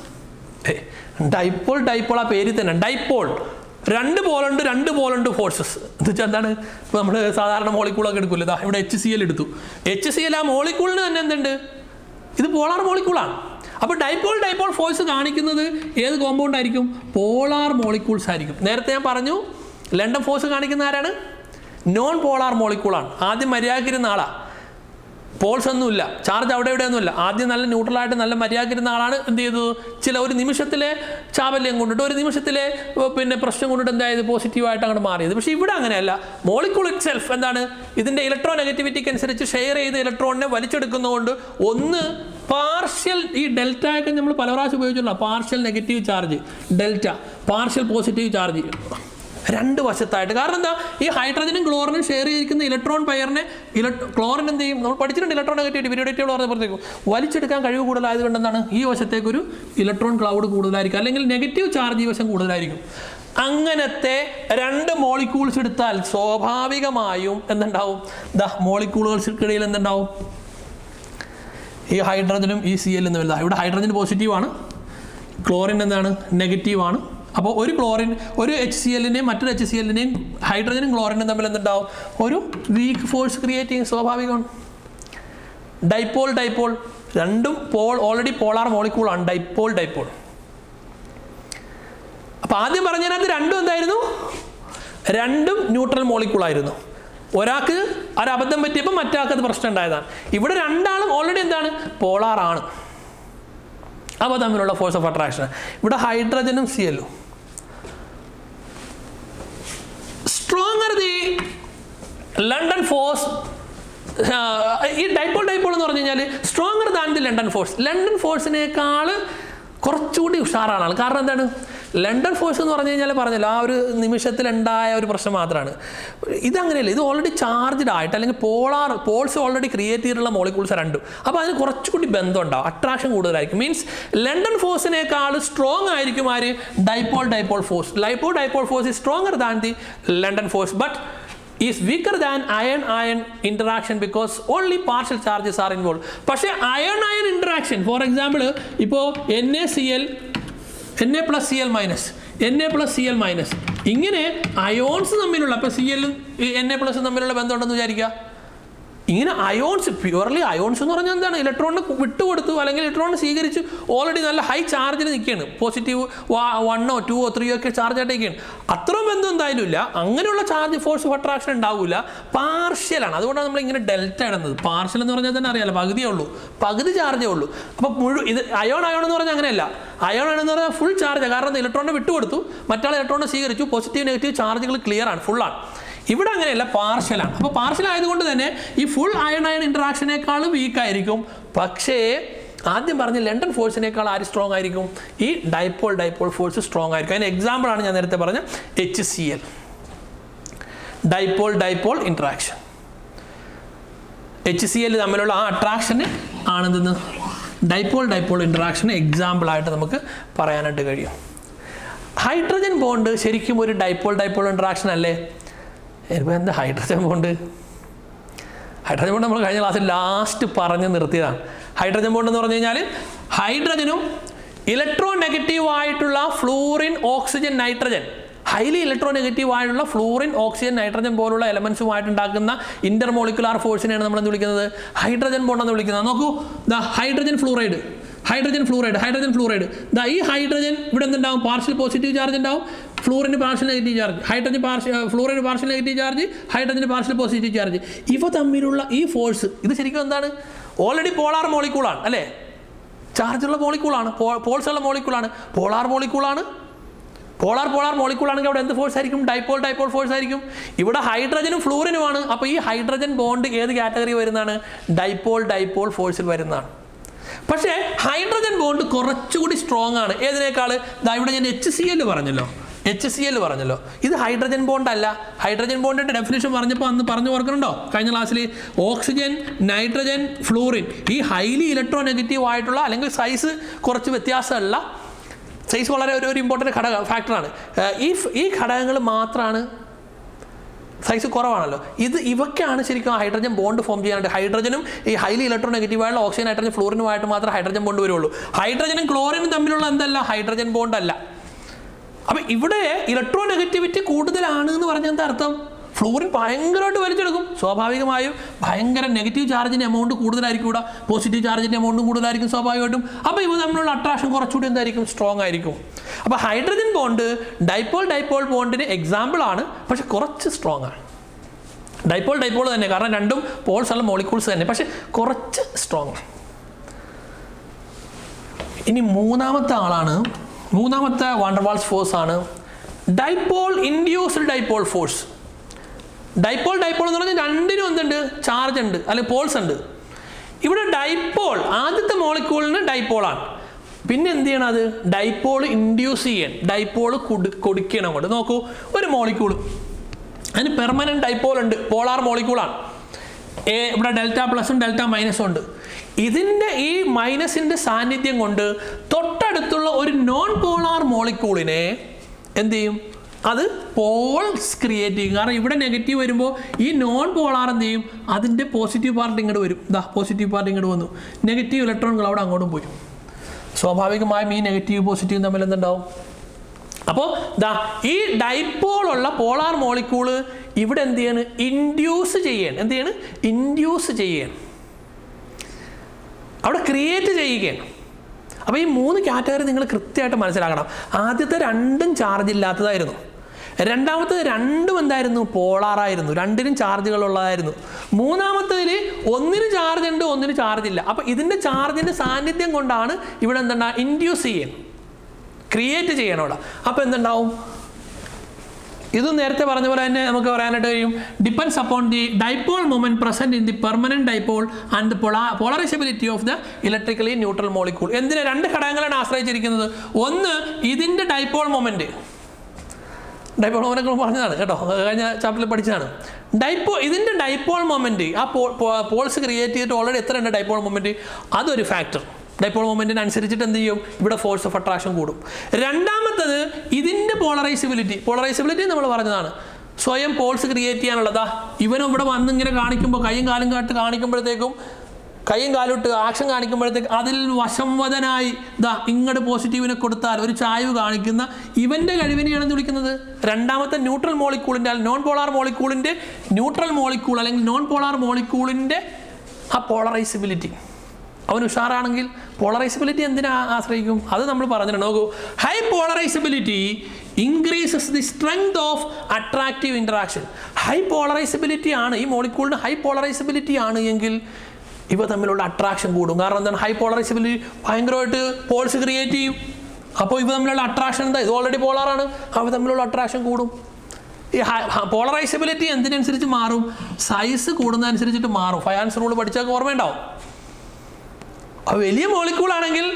dipole dipole ആ പേരിൽ തന്നെ. ഡൈപോൾ രണ്ട് പോലുണ്ട് രണ്ട് പോലുണ്ട് ഫോഴ്സസ് എന്ന് വെച്ചാൽ എന്താണ്? ഇപ്പോൾ നമ്മൾ സാധാരണ മോളിക്കൂളൊക്കെ എടുക്കില്ല ഇവിടെ എച്ച് സി എൽ എടുത്തു. എച്ച് സി എൽ ആ മോളിക്കൂളിന് തന്നെ എന്തുണ്ട്? ഇത് പോളാർ മോളിക്കൂളാണ് അപ്പോൾ ഡൈപോൾ ഡൈപോൾ ഫോഴ്സ് കാണിക്കുന്നത് ഏത് കോമ്പൗണ്ട് ആയിരിക്കും? പോളാർ മോളിക്യൂൾസ് ആയിരിക്കും. നേരത്തെ ഞാൻ പറഞ്ഞു ലണ്ടൻ ഫോഴ്സ് കാണിക്കുന്ന ആരാണ്? നോൺ പോളാർ മോളിക്കൂളാണ് ആദ്യം മര്യാദക്കിരുന്ന ആളാണ് പോൾസ് ഒന്നുമില്ല ചാർജ് അവിടെ ഇവിടെ ഒന്നുമില്ല ആദ്യം നല്ല ന്യൂട്രലായിട്ട് നല്ല മര്യാദക്കിരുന്ന ആളാണ് എന്ത് ചെയ്തത് ചില ഒരു നിമിഷത്തിലെ ചാബല്യം കൊണ്ടിട്ട് ഒരു നിമിഷത്തിലെ പിന്നെ പ്രശ്നം കൊണ്ടിട്ട് എന്തായത് പോസിറ്റീവായിട്ട് അങ്ങോട്ട് മാറിയത്. പക്ഷേ ഇവിടെ അങ്ങനെയല്ല. മോളിക്കൂൾ ഇറ്റ് സെൽഫ് എന്താണ്? ഇതിന്റെ ഇലക്ട്രോ നെഗറ്റിവിറ്റിക്ക് അനുസരിച്ച് ഷെയർ ചെയ്ത് ഇലക്ട്രോണിനെ വലിച്ചെടുക്കുന്നതുകൊണ്ട് ഒന്ന് പാർഷ്യൽ ഈ ഡെൽറ്റ ഒക്കെ നമ്മൾ പല പ്രാവശ്യം ഉപയോഗിച്ചിട്ടുള്ള partial negative charge delta partial positive charge രണ്ട് വശത്തായിട്ട്. കാരണം എന്താ? ഈ ഹൈഡ്രജനും ക്ലോറിനും ഷെയർ ചെയ്തിരിക്കുന്ന ഇലക്ട്രോൺ പെയറിനെ ഇലക്ട്രോ ക്ലോറിൻ എന്ത് ചെയ്യും? നമ്മൾ പഠിച്ചിട്ടുണ്ട് ഇലക്ട്രോൺ നെഗറ്റിവിറ്റി പീരിയോഡിറ്റികൾ പറഞ്ഞപ്പോഴത്തേക്കും വലിച്ചെടുക്കാൻ കഴിവ് കൂടുതലായതുകൊണ്ട് എന്താണ് ഈ വശത്തേക്ക് ഒരു ഇലക്ട്രോൺ ക്ലൗഡ് കൂടുതലായിരിക്കും. അല്ലെങ്കിൽ നെഗറ്റീവ് ചാർജ് ഈ വശം കൂടുതലായിരിക്കും. അങ്ങനത്തെ രണ്ട് മോളിക്യൂൾസ് എടുത്താൽ സ്വാഭാവികമായും എന്തുണ്ടാവും? ദ മോളിക്യൂളുകൾക്കിടയിൽ എന്തുണ്ടാവും? ഈ ഹൈഡ്രജനും ഈ സി എൽ എന്ന് വലുതാണ് ഇവിടെ ഹൈഡ്രജൻ പോസിറ്റീവാണ് ക്ലോറിൻ എന്താണ്? നെഗറ്റീവാണ് അപ്പോൾ ഒരു ക്ലോറിൻ ഒരു എച്ച് സി എല്ലിനെയും മറ്റൊരു എച്ച് സി എല്ലിനെയും ഹൈഡ്രജനും ക്ലോറിനും തമ്മിൽ എന്തുണ്ടാവും? ഒരു വീക്ക് ഫോഴ്സ് ക്രിയേറ്റ് ചെയ്യും സ്വാഭാവികമാണ്. ഡൈപോൾ ഡൈപോൾ രണ്ടും പോൾ ഓൾറെഡി പോളാർ മോളിക്കൂളാണ് ഡൈപോൾ ഡൈപോൾ അപ്പോൾ ആദ്യം പറഞ്ഞതിനകത്ത് രണ്ടും എന്തായിരുന്നു? രണ്ടും ന്യൂട്രൽ മോളിക്കൂളായിരുന്നു ഒരാൾക്ക് ഒരബദ്ധം പറ്റിയപ്പോൾ മറ്റാൾക്ക് അത് പ്രശ്നം ഉണ്ടായതാണ്. ഇവിടെ രണ്ടാളും ഓൾറെഡി എന്താണ്? പോളാർ ആണ്. അവ തമ്മിലുള്ള ഫോഴ്സ് ഓഫ് അട്രാക്ഷൻ ഇവിടെ ഹൈഡ്രജനും സി എല്ലും സ്ട്രോങ്ങർ ദി ലണ്ടൻ ഫോഴ്സ് ഈ ഡൈപ്പോൾ ഡൈപ്പോൾ എന്ന് പറഞ്ഞു കഴിഞ്ഞാൽ stronger than the London force London ഫോഴ്സിനേക്കാൾ കുറച്ചുകൂടി ഉഷാറാണ് കാരണം എന്താണ്? ലണ്ടൻ ഫോഴ്സ് എന്ന് പറഞ്ഞു കഴിഞ്ഞാൽ പറഞ്ഞല്ലോ ആ ഒരു നിമിഷത്തിൽ ഉണ്ടായ ഒരു പ്രശ്നം മാത്രമാണ് ഇതങ്ങനെയല്ല ഇത് ഓൾറെഡി ചാർജ്ഡ് ആയിട്ട് അല്ലെങ്കിൽ പോളാർ പോൾസ് ഓൾറെഡി ക്രിയേറ്റ് ചെയ്തിട്ടുള്ള മോളിക്യൂൾസ് രണ്ടും. അപ്പോൾ അതിന് കുറച്ചുകൂടി ബന്ധം ഉണ്ടാവും അട്രാക്ഷൻ കൂടുതലായിരിക്കും മീൻസ് ലണ്ടൻ ഫോഴ്സിനേക്കാൾ സ്ട്രോങ് ആയിരിക്കും ആര്? Dipole dipole force dipole dipole force is stronger than the London force but is weaker than ion ion interaction because only partial charges are involve പക്ഷേ ion ion interaction for example ഇപ്പോൾ N A C L N A plus C L minus N A plus C L minus ഇങ്ങനെ ions തമ്മിലുള്ള അപ്പോൾ C എല്ലും N A പ്ലസും തമ്മിലുള്ള ബന്ധമുണ്ടെന്ന് വിചാരിക്കുക. ഇങ്ങനെ അയോൺസ് പ്യുവർലി അയോൺസ് എന്ന് പറഞ്ഞാൽ എന്താണ്? ഇലക്ട്രോണിന് വിട്ടുകൊടുത്തു അല്ലെങ്കിൽ ഇലക്ട്രോൺ സ്വീകരിച്ച് ഓൾറെഡി നല്ല ഹൈ ചാർജിൽ നിൽക്കുകയാണ്. പോസിറ്റീവ് വണ്ണോ ടൂവോ ത്രീയോ ഒക്കെ ചാർജ് ആയിട്ട് നിൽക്കുകയാണ് അത്രയും ബന്ധം എന്തായാലും ഇല്ല. അങ്ങനെയുള്ള ചാർജ് ഫോഴ്സ് ഓഫ് അട്രാക്ഷൻ ഉണ്ടാവില്ല പാർഷ്യലാണ് അതുകൊണ്ടാണ് നമ്മൾ ഇങ്ങനെ ഡെൽറ്റ ഇടുന്നത്. പാർഷ്യൽ എന്ന് പറഞ്ഞാൽ തന്നെ അറിയാലോ പകുതിയേ ഉള്ളൂ. പകുതി ചാർജേ ഉള്ളൂ. അപ്പോൾ മുഴു ഇത് അയോൺ അയോൺ എന്ന് പറഞ്ഞാൽ അങ്ങനെയല്ല. അയോൺ എന്ന് പറഞ്ഞാൽ ഫുൾ ചാർജ് കാരണം ഇലക്ട്രോണിനെ വിട്ടുകൊടുത്തു. മറ്റാൾ ഇലക്ട്രോണിനെ സ്വീകരിച്ചു. പോസിറ്റീവ് നെഗറ്റീവ് ചാർജുകൾ ക്ലിയർ ആണ്. ഫുള്ളാണ് ഇവിടെ അങ്ങനെയല്ല പാർഷ്യലാണ് അപ്പോൾ പാർഷ്യൽ ആയതുകൊണ്ട് തന്നെ ഈ ഫുൾ അയൺ അയൺ ഇൻട്രാക്ഷനേക്കാളും വീക്ക് ആയിരിക്കും. പക്ഷേ ആദ്യം പറഞ്ഞ ലണ്ടൻ ഫോഴ്സിനേക്കാൾ ആര് സ്ട്രോങ് ആയിരിക്കും? ഈ ഡൈപ്പോൾ ഡൈപ്പോൾ ഫോഴ്സ് സ്ട്രോങ് ആയിരിക്കും. അതിന് എക്സാമ്പിളാണ് ഞാൻ നേരത്തെ പറഞ്ഞ H C L dipole dipole interaction H C L തമ്മിലുള്ള ആ അട്രാക്ഷന് ആണെന്തെന്ന്? ഡൈപ്പോൾ ഡൈപ്പോൾ ഇൻട്രാക്ഷന് എക്സാമ്പിളായിട്ട് നമുക്ക് പറയാനായിട്ട് കഴിയും. ഹൈഡ്രജൻ ബോണ്ട് ശരിക്കും ഒരു ഡൈപ്പോൾ ഡൈപ്പോൾ ഇൻട്രാക്ഷൻ അല്ലേ? ഇപ്പോൾ എന്താ? Hydrogen bond. ഹൈഡ്രജൻ ബോണ്ട് നമ്മൾ കഴിഞ്ഞ ക്ലാസ്സിൽ ലാസ്റ്റ് പറഞ്ഞ് നിർത്തിയതാണ്. ഹൈഡ്രജൻ ബോണ്ട് എന്ന് പറഞ്ഞു കഴിഞ്ഞാൽ ഹൈഡ്രജനും ഇലക്ട്രോ നെഗറ്റീവ് ആയിട്ടുള്ള fluorine oxygen nitrogen highly electronegative ആയിട്ടുള്ള ഫ്ലൂറിൻ ഓക്സിജൻ നൈട്രജൻ പോലുള്ള എലമെന്റ്സുമായിട്ട് ഉണ്ടാക്കുന്ന ഇന്റർമോളിക്കുലാർ ഫോഴ്സിനെയാണ് നമ്മൾ എന്ത് വിളിക്കുന്നത്? ഹൈഡ്രജൻ ബോണ്ട് എന്ന് വിളിക്കുന്നത്. നോക്കൂ the hydrogen fluoride hydrogen fluoride hydrogen fluoride ദാ ഈ ഹൈഡ്രജൻ ഇവിടെ എന്തുണ്ടാവും? പാർഷ്യൽ പോസിറ്റീവ് ചാർജ് ഉണ്ടാവും. ഫ്ലൂറിന് partial negative charge hydrogen partial ഫ്ലൂറിന് partial negative charge ഹൈഡ്രജന് പാർഷ്യൽ പോസിറ്റീവ് ചാർജ് ഇവ തമ്മിലുള്ള ഈ ഫോഴ്സ് ഇത് ശരിക്കും എന്താണ്? ഓൾറെഡി പോളാർ മോളിക്കൂളാണ് അല്ലേ? ചാർജുള്ള മോളിക്കൂളാണ് പോൾസ് ഉള്ള മോളിക്കൂളാണ് പോളാർ മോളിക്കൂളാണ് പോളാർ പോളാർ മോളിക്കൂളാണെങ്കിൽ അവിടെ എന്ത് ഫോഴ്സ് ആയിരിക്കും? ഡൈപോൾ ഡൈപോൾ ഫോഴ്സ് ആയിരിക്കും. ഇവിടെ ഹൈഡ്രജനും ഫ്ലൂറിനുമാണ് അപ്പോൾ ഈ ഹൈഡ്രജൻ ബോണ്ട് ഏത് കാറ്റഗറി വരുന്നതാണ്? ഡൈപോൾ ഡൈപോൾ ഫോഴ്സിൽ വരുന്നതാണ്. പക്ഷേ ഹൈഡ്രജൻ ബോണ്ട് കുറച്ചുകൂടി സ്ട്രോങ് ആണ്. ഏതിനേക്കാൾ ദാ ഇവിടെ ഞാൻ എച്ച് സി എൽ പറഞ്ഞല്ലോ. എച്ച് സി എൽ പറഞ്ഞല്ലോ. ഇത് ഹൈഡ്രജൻ ബോണ്ട് അല്ല ഹൈഡ്രജൻ ബോണ്ടിന്റെ ഡെഫിനേഷൻ പറഞ്ഞപ്പോൾ അന്ന് പറഞ്ഞു ഓർക്കുന്നുണ്ടോ? കഴിഞ്ഞ ക്ലാസ്സിൽ ഓക്സിജൻ നൈട്രജൻ ഫ്ലൂറിൻ ഈ ഹൈലി ഇലക്ട്രോ നെഗറ്റീവ് ആയിട്ടുള്ള അല്ലെങ്കിൽ സൈസ് കുറച്ച് വ്യത്യാസമുള്ള സൈസ് വളരെ ഒരു ഒരു ഇമ്പോർട്ടന്റ് ഘടക ഫാക്ടറാണ് ഈ ഈ ഘടകങ്ങൾ മാത്രമാണ് സൈസ് കുറവാണല്ലോ. ഇത് ഇവയ്ക്കാണ് ശരിക്കും ഹൈഡ്രജൻ ബോണ്ട് ഫോം ചെയ്യാനായിട്ട്. ഹൈഡ്രജനും ഈ ഹൈലി ഇലക്ട്രോ നെഗറ്റീവ് ആയിട്ടുള്ള ഓക്സിജൻ ഹൈഡ്രജൻ ഫ്ലൂറിനുമായിട്ട് മാത്രമേ ഹൈഡ്രജൻ ബോണ്ട് വരുള്ളൂ. ഹൈഡ്രജനും ക്ലോറിനും തമ്മിലുള്ള എന്തല്ല? ഹൈഡ്രജൻ ബോണ്ട് അല്ല. അപ്പം ഇവിടെ ഇലക്ട്രോ നെഗറ്റിവിറ്റി കൂടുതലാണ് എന്ന് പറഞ്ഞാൽ എന്താ അർത്ഥം? ഫ്ലൂറിൻ ഭയങ്കരമായിട്ട് വലിച്ചെടുക്കും. സ്വാഭാവികമായും ഭയങ്കര നെഗറ്റീവ് ചാർജിന്റെ എമൗണ്ട് കൂടുതലായിരിക്കും ഇവിടെ. പോസിറ്റീവ് ചാർജിന്റെ എമൗണ്ടും കൂടുതലായിരിക്കും സ്വാഭാവികമായിട്ടും. അപ്പോൾ ഇവ തമ്മിലുള്ള അട്രാക്ഷൻ കുറച്ചുകൂടി എന്തായിരിക്കും? സ്ട്രോങ് ആയിരിക്കും. അപ്പോൾ ഹൈഡ്രജൻ ബോണ്ട് ഡൈപ്പോൾ ഡൈപ്പോൾ ബോണ്ടിന് എക്സാമ്പിൾ ആണ്. പക്ഷെ കുറച്ച് സ്ട്രോങ് ആണ്. ഡൈപ്പോൾ ഡൈപ്പോൾ തന്നെ. കാരണം രണ്ടും പോൾസ് ഉള്ള മോളിക്യൂൾസ് തന്നെ. പക്ഷെ കുറച്ച് സ്ട്രോങ് ആണ്. ഇനി മൂന്നാമത്തെ ആളാണ്. മൂന്നാമത്തെ വാണ്ടർവാൾസ് ഫോഴ്സ് ആണ്. Dipole induced dipole force dipole dipole എന്ന് പറഞ്ഞാൽ രണ്ടിനും എന്തുണ്ട്? ചാർജ് ഉണ്ട്. അല്ലെങ്കിൽ പോൾസ് ഉണ്ട്. ഇവിടെ ഡൈപ്പോൾ ആദ്യത്തെ മോളിക്യൂളിന് ഡൈപ്പോളാണ് പിന്നെ എന്ത് ചെയ്യണം അത്? ഡൈപ്പോൾ ഇൻഡ്യൂസ് ചെയ്യാൻ. ഡൈപ്പോൾ കൊടുക്കണം അങ്ങോട്ട്. നോക്കൂ ഒരു മോളിക്യൂൾ അതിന് പെർമനന്റ് ഡൈപ്പോൾ ഉണ്ട്. പോളാർ മോളിക്യൂളാണ് എ ഇവിടെ ഡെൽറ്റ പ്ലസും ഡെൽറ്റ മൈനസും ഉണ്ട്. ഇതിന്റെ ഈ മൈനസിന്റെ സാന്നിധ്യം കൊണ്ട് തൊട്ടടുത്തുള്ള ഒരു നോൺ പോളാർ മോളിക്യൂളിനെ എന്ത് ചെയ്യും? അത് പോൾസ് ക്രിയേറ്റ് ചെയ്യും. കാരണം ഇവിടെ നെഗറ്റീവ് വരുമ്പോൾ ഈ നോൺ പോളാർ എന്ത് ചെയ്യും? അതിന്റെ പോസിറ്റീവ് പാർട്ട് ഇങ്ങോട്ട് വരും. ഇതാ പോസിറ്റീവ് പാർട്ട് ഇങ്ങോട്ട് വന്നു. നെഗറ്റീവ് ഇലക്ട്രോണുകൾ അവിടെ അങ്ങോട്ടും പോയി സ്വാഭാവികമായും ഈ നെഗറ്റീവ് പോസിറ്റീവ് തമ്മിൽ എന്തുണ്ടാവും? അപ്പോൾ ദാ ഈ ഡൈപ്പോൾ ഉള്ള പോളാർ മോളിക്യൂൾ ഇവിടെ എന്ത് ചെയ്യാണ്? ഇൻഡ്യൂസ് ചെയ്യാൻ. എന്ത് ചെയ്യാണ്? ഇൻഡ്യൂസ് ചെയ്യാൻ. അവിടെ ക്രിയേറ്റ് ചെയ്യുകയാണ്. അപ്പോൾ ഈ മൂന്ന് കാറ്റഗറി നിങ്ങൾ കൃത്യമായിട്ട് മനസ്സിലാക്കണം. ആദ്യത്തെ രണ്ടും ചാർജ് ഇല്ലാത്തതായിരുന്നു. രണ്ടാമത്തത് രണ്ടും എന്തായിരുന്നു? പോളാറായിരുന്നു രണ്ടിനും ചാർജുകൾ ഉള്ളതായിരുന്നു. മൂന്നാമത്തതിൽ ഒന്നിന് ചാർജ് ഉണ്ട് ഒന്നിന് ചാർജ് ഇല്ല. അപ്പോൾ ഇതിന്റെ ചാർജിന്റെ സാന്നിധ്യം കൊണ്ടാണ് ഇവിടെ എന്താ ഇൻഡ്യൂസ് ചെയ്യുന്നത്. ക്രിയേറ്റ് ചെയ്യണം അവിടെ അപ്പോൾ എന്തുണ്ടാവും? ഇത് നേരത്തെ പറഞ്ഞ പോലെ തന്നെ നമുക്ക് പറയാനായിട്ട് കഴിയും. Depends upon the dipole moment present in the permanent dipole and the polarizability of the electrically neutral molecule എന്തിനെ രണ്ട് ഘടകങ്ങളാണ് ആശ്രയിച്ചിരിക്കുന്നത്? ഒന്ന് ഇതിന്റെ ഡൈപോൾ മൊമെന്റ് ഡൈപോൾ മൊമെന്റ് പറഞ്ഞതാണ് കേട്ടോ. കഴിഞ്ഞ ചാപ്റ്ററിൽ പഠിച്ചതാണ്. ഡൈപ്പോ ഇതിന്റെ ഡൈപോൾ മൊമെന്റ് ആ പോൾസ് ക്രിയേറ്റ് ചെയ്തിട്ട് ഓൾറെഡി എത്ര ഉണ്ട് ഡൈപോൾ മൊമെന്റ് അതൊരു ഫാക്ടർ ഡൈപോൾ മൊമെന്റിന് അനുസരിച്ചിട്ട് എന്ത് ചെയ്യും? ഇവിടെ ഫോഴ്സ് ഓഫ് അട്രാക്ഷൻ കൂടും. രണ്ടാമത്തത് ഇതിന്റെ പോളറൈസിബിലിറ്റി പോളറൈസിബിലിറ്റി നമ്മൾ പറഞ്ഞതാണ്. സ്വയം പോൾസ് ക്രിയേറ്റ് ചെയ്യാനുള്ളതാ ഇവനും ഇവിടെ വന്ന് ഇങ്ങനെ കാണിക്കുമ്പോൾ കൈയും കാലും കാട്ട് കാണിക്കുമ്പോഴത്തേക്കും കൈയും കാലിട്ട് ആക്ഷൻ കാണിക്കുമ്പോഴത്തേക്ക് അതിൽ വശംവദനായി ദാ ഇങ്ങോട്ട് പോസിറ്റീവിനെ കൊടുത്താൽ ഒരു ചായവ് കാണിക്കുന്ന ഇവന്റെ കഴിവിനെയാണ് എന്ത് വിളിക്കുന്നത്? രണ്ടാമത്തെ ന്യൂട്രൽ മോളിക്കൂളിന്റെ നോൺ പോളാർ മോളിക്കൂളിന്റെ ന്യൂട്രൽ മോളിക്കൂൾ അല്ലെങ്കിൽ നോൺ പോളാർ മോളിക്കൂളിന്റെ ആ പോളറൈസിബിലിറ്റി അവൻ ഉഷാറാണെങ്കിൽ പോളറൈസബിലിറ്റി എന്തിനാ ആശ്രയിക്കും? അത് നമ്മൾ പറഞ്ഞിട്ടുണ്ട്. നോക്കൂ high polarizability increases the strength of attractive interaction high polarizability ആണ് ഈ മോളിക്കൂളിന് ഹൈ പോളറൈസബിലിറ്റി ആണ് എങ്കിൽ ഇവ തമ്മിലുള്ള അട്രാക്ഷൻ കൂടും. കാരണം എന്താണ്? ഹൈ പോളറൈസബിലിറ്റി ഭയങ്കരമായിട്ട് പോൾസ് ക്രിയേറ്റ് ചെയ്യും. അപ്പോൾ ഇവ തമ്മിലുള്ള അട്രാക്ഷൻ എന്താ? ഇത് ഓൾറെഡി പോളാറാണ് അവ തമ്മിലുള്ള അട്രാക്ഷൻ കൂടും. ഈ പോളറൈസബിലിറ്റി എന്തിനനുസരിച്ച് മാറും? സൈസ് കൂടുന്നതനുസരിച്ചിട്ട് മാറും. ഫയാൻസ് റൂൾ പഠിച്ചാൽ ഓർമ്മയുണ്ടാവും വലിയ മോളിക്കൂൾ ആണെങ്കിൽ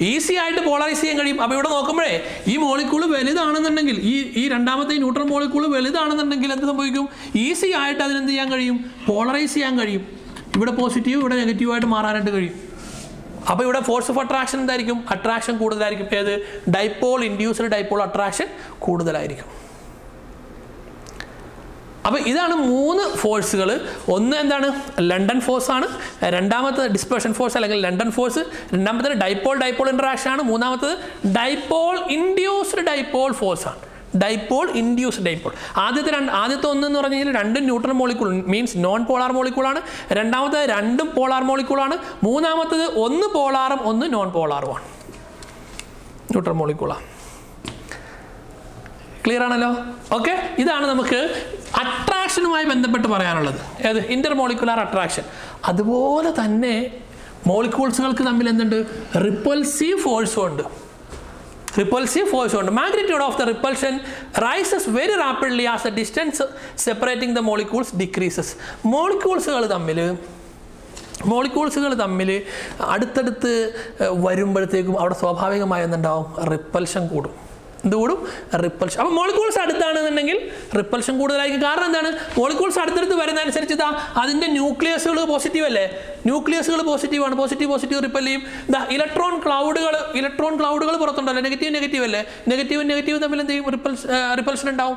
ഈസി ആയിട്ട് പോളറൈസ് ചെയ്യാൻ കഴിയും. അപ്പോൾ ഇവിടെ നോക്കുമ്പോഴേ ഈ മോളിക്കൂൾ വലുതാണെന്നുണ്ടെങ്കിൽ ഈ ഈ രണ്ടാമത്തെ ന്യൂട്രൽ മോളിക്കൂൾ വലുതാണെന്നുണ്ടെങ്കിൽ എന്ത് സംഭവിക്കും? ഈസി ആയിട്ട് അതിനെന്ത് ചെയ്യാൻ കഴിയും? പോളറൈസ് ചെയ്യാൻ കഴിയും. ഇവിടെ പോസിറ്റീവ് ഇവിടെ നെഗറ്റീവായിട്ട് മാറാനായിട്ട് കഴിയും. അപ്പോൾ ഇവിടെ ഫോഴ്സ് ഓഫ് അട്രാക്ഷൻ എന്തായിരിക്കും? അട്രാക്ഷൻ കൂടുതലായിരിക്കും. ഏത്? ഡൈപോൾ ഇൻഡ്യൂസ്ഡ് ഡൈപോൾ അട്രാക്ഷൻ കൂടുതലായിരിക്കും. അപ്പോൾ ഇതാണ് മൂന്ന് ഫോഴ്സുകൾ ഒന്ന് എന്താണ്? ലണ്ടൻ ഫോഴ്സ് ആണ്. രണ്ടാമത്തത് ഡിസ്പേർഷൻ ഫോഴ്സ് അല്ലെങ്കിൽ ലണ്ടൻ ഫോഴ്സ് രണ്ടാമത്തത് ഡൈപോൾ ഡൈപോൾ ഇൻട്രാക്ഷൻ ആണ്. മൂന്നാമത്തത് ഡൈപോൾ ഇൻഡ്യൂസ്ഡ് ഡൈപോൾ ഫോഴ്സ് ആണ്. ഡൈപോൾ ഇൻഡ്യൂസ്ഡ് ഡൈപോൾ ആദ്യത്തെ രണ്ട് ആദ്യത്തെ ഒന്ന് എന്ന് പറഞ്ഞു കഴിഞ്ഞാൽ രണ്ടും neutral molecule means non polar മോളിക്കൂളാണ് രണ്ടാമത്തത് രണ്ടും പോളാർ മോളിക്കൂളാണ് മൂന്നാമത്തത് ഒന്ന് പോളാറും ഒന്ന് നോൺ പോളാറുമാണ് ന്യൂട്രൽ മോളിക്കൂളാണ് ക്ലിയർ ആണല്ലോ? ഓക്കെ ഇതാണ് നമുക്ക് അട്രാക്ഷനുമായി ബന്ധപ്പെട്ട് പറയാനുള്ളത്. ഏത്? ഇന്റർ മോളിക്കുലാർ അട്രാക്ഷൻ അതുപോലെ തന്നെ മോളിക്യൂൾസുകൾക്ക് തമ്മിൽ എന്തുണ്ട്? റിപ്പൽസീവ് ഫോഴ്സും ഉണ്ട്. റിപ്പൽസീവ് ഫോഴ്സും ഉണ്ട്. Magnitude of the repulsion rises very rapidly as the distance separating the molecules decreases മോളിക്യൂൾസുകൾ തമ്മിൽ മോളിക്യൂൾസുകൾ തമ്മിൽ അടുത്തടുത്ത് വരുമ്പോഴത്തേക്കും അവിടെ സ്വാഭാവികമായി എന്തുണ്ടാവും? റിപ്പൽഷൻ കൂടും. എന്ത് കൂടും? റിപ്പൽഷൻ അപ്പോൾ മോളിക്യൂൾസ് അടുത്താണെന്നുണ്ടെങ്കിൽ റിപ്പൽഷൻ കൂടുതലായിരിക്കും. കാരണം എന്താണ്? മോളിക്യൂൾസ് അടുത്തടുത്ത് വരുന്നതനുസരിച്ച് ഇതാ അതിന്റെ ന്യൂക്ലിയസുകൾ പോസിറ്റീവ് അല്ലേ? ന്യൂക്ലിയസുകൾ പോസിറ്റീവ് ആണ്. പോസിറ്റീവ് പോസിറ്റീവ് റിപ്പൽ ചെയ്യും. ഇതാ ഇലക്ട്രോൺ ക്ലൗഡുകൾ ഇലക്ട്രോൺ ക്ലൗഡുകൾ പുറത്തുണ്ടല്ലോ. നെഗറ്റീവ് നെഗറ്റീവ് അല്ലേ? നെഗറ്റീവ് നെഗറ്റീവ് തമ്മിൽ എന്ത് ചെയ്യും? റിപ്പൽസ് റിപ്പൽഷൻ ഉണ്ടാവും.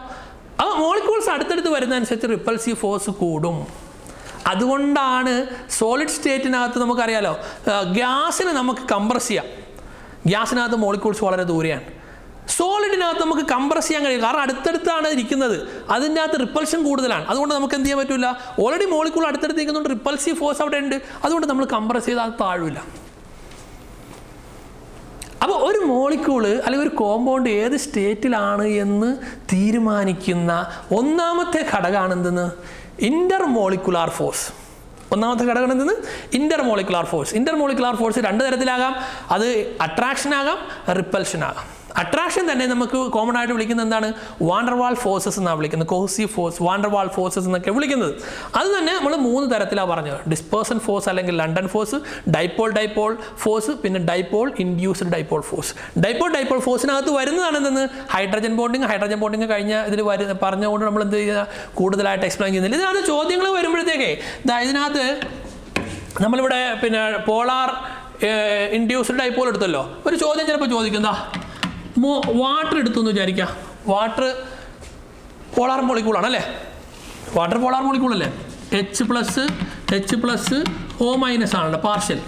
അപ്പോൾ മോളിക്യൂൾസ് അടുത്തടുത്ത് വരുന്നതനുസരിച്ച് റിപ്പൽസീവ് ഫോഴ്സ് കൂടും. അതുകൊണ്ടാണ് സോളിഡ് സ്റ്റേറ്റിനകത്ത് നമുക്കറിയാലോ ഗ്യാസിന് നമുക്ക് കംപ്രസ് ചെയ്യാം. ഗ്യാസിനകത്ത് മോളിക്യൂൾസ് വളരെ ദൂരെയാണ്. സോളിഡിനകത്ത് നമുക്ക് കംപ്രസ് ചെയ്യാൻ കഴിയും. കാരണം അടുത്തടുത്താണ് ഇരിക്കുന്നത്. അതിന്റെ അകത്ത് റിപ്പൽഷൻ കൂടുതലാണ്. അതുകൊണ്ട് നമുക്ക് എന്ത് ചെയ്യാൻ പറ്റില്ല ഓൾറെഡി മോളിക്കൂൾ അടുത്തടുത്ത് നിൽക്കുന്നുണ്ട് റിപ്പൽസീവ് ഫോഴ്സ് അവിടെ ഉണ്ട്. അതുകൊണ്ട് നമ്മൾ കംപ്രസ് ചെയ്താൽ താഴില്ല അപ്പോൾ ഒരു മോളിക്യൂൾ അല്ലെങ്കിൽ ഒരു കോമ്പൗണ്ട് ഏത് സ്റ്റേറ്റിലാണ് എന്ന് തീരുമാനിക്കുന്ന ഒന്നാമത്തെ ഘടകമാണ് എന്തെന്ന്? ഇന്റർ മോളിക്കുലാർ ഫോഴ്സ് ഒന്നാമത്തെ ഘടകം എന്തെന്ന്? Intermolecular force intermolecular force രണ്ട് തരത്തിലാകാം. അത് അട്രാക്ഷൻ ആകാം റിപ്പൽഷൻ ആകാം. അട്രാക്ഷൻ തന്നെ നമുക്ക് കോമൺ ആയിട്ട് വിളിക്കുന്നത് എന്താണ്? വാണ്ടർവാൾ ഫോഴ്സസ് എന്നാണ് വിളിക്കുന്നത്. കോസി ഫോഴ്സ് വാണ്ടർവാൾ ഫോഴ്സസ് എന്നൊക്കെ വിളിക്കുന്നത്. അത് തന്നെ നമ്മൾ മൂന്ന് തരത്തിലാണ് പറഞ്ഞത്. ഡിസ്പേഴ്സൺ ഫോഴ്സ് അല്ലെങ്കിൽ London force dipole dipole force പിന്നെ dipole induced dipole force dipole dipole ഫോഴ്സിനകത്ത് വരുന്നതാണ് എന്തെന്ന്? ഹൈഡ്രജൻ ബോണ്ടിങ് ഹൈഡ്രജൻ ബോണ്ടിങ് കഴിഞ്ഞ ഇതിൽ വരു പറഞ്ഞുകൊണ്ട് നമ്മൾ എന്ത് ചെയ്യുക? കൂടുതലായിട്ട് എക്സ്പ്ലെയിൻ ചെയ്യുന്നില്ല. ഇതിനകത്ത് ചോദ്യങ്ങൾ വരുമ്പോഴത്തേക്കേ. ഇതിനകത്ത് നമ്മളിവിടെ പിന്നെ പോളാർ ഇൻഡ്യൂസ്ഡ് ഡൈപ്പോൾ എടുത്തല്ലോ. ഒരു ചോദ്യം ചിലപ്പോൾ ചോദിക്കുന്നതാ മോ വാട്ടർ എടുത്തു എന്ന് വിചാരിക്കുക വാട്ടർ പോളാർ മോളിക്കൂളാണ് അല്ലേ വാട്ടർ പോളാർ മോളിക്കൂൾ അല്ലേ? H plus H plus O minus ആണല്ലോ പാർഷ്യൽ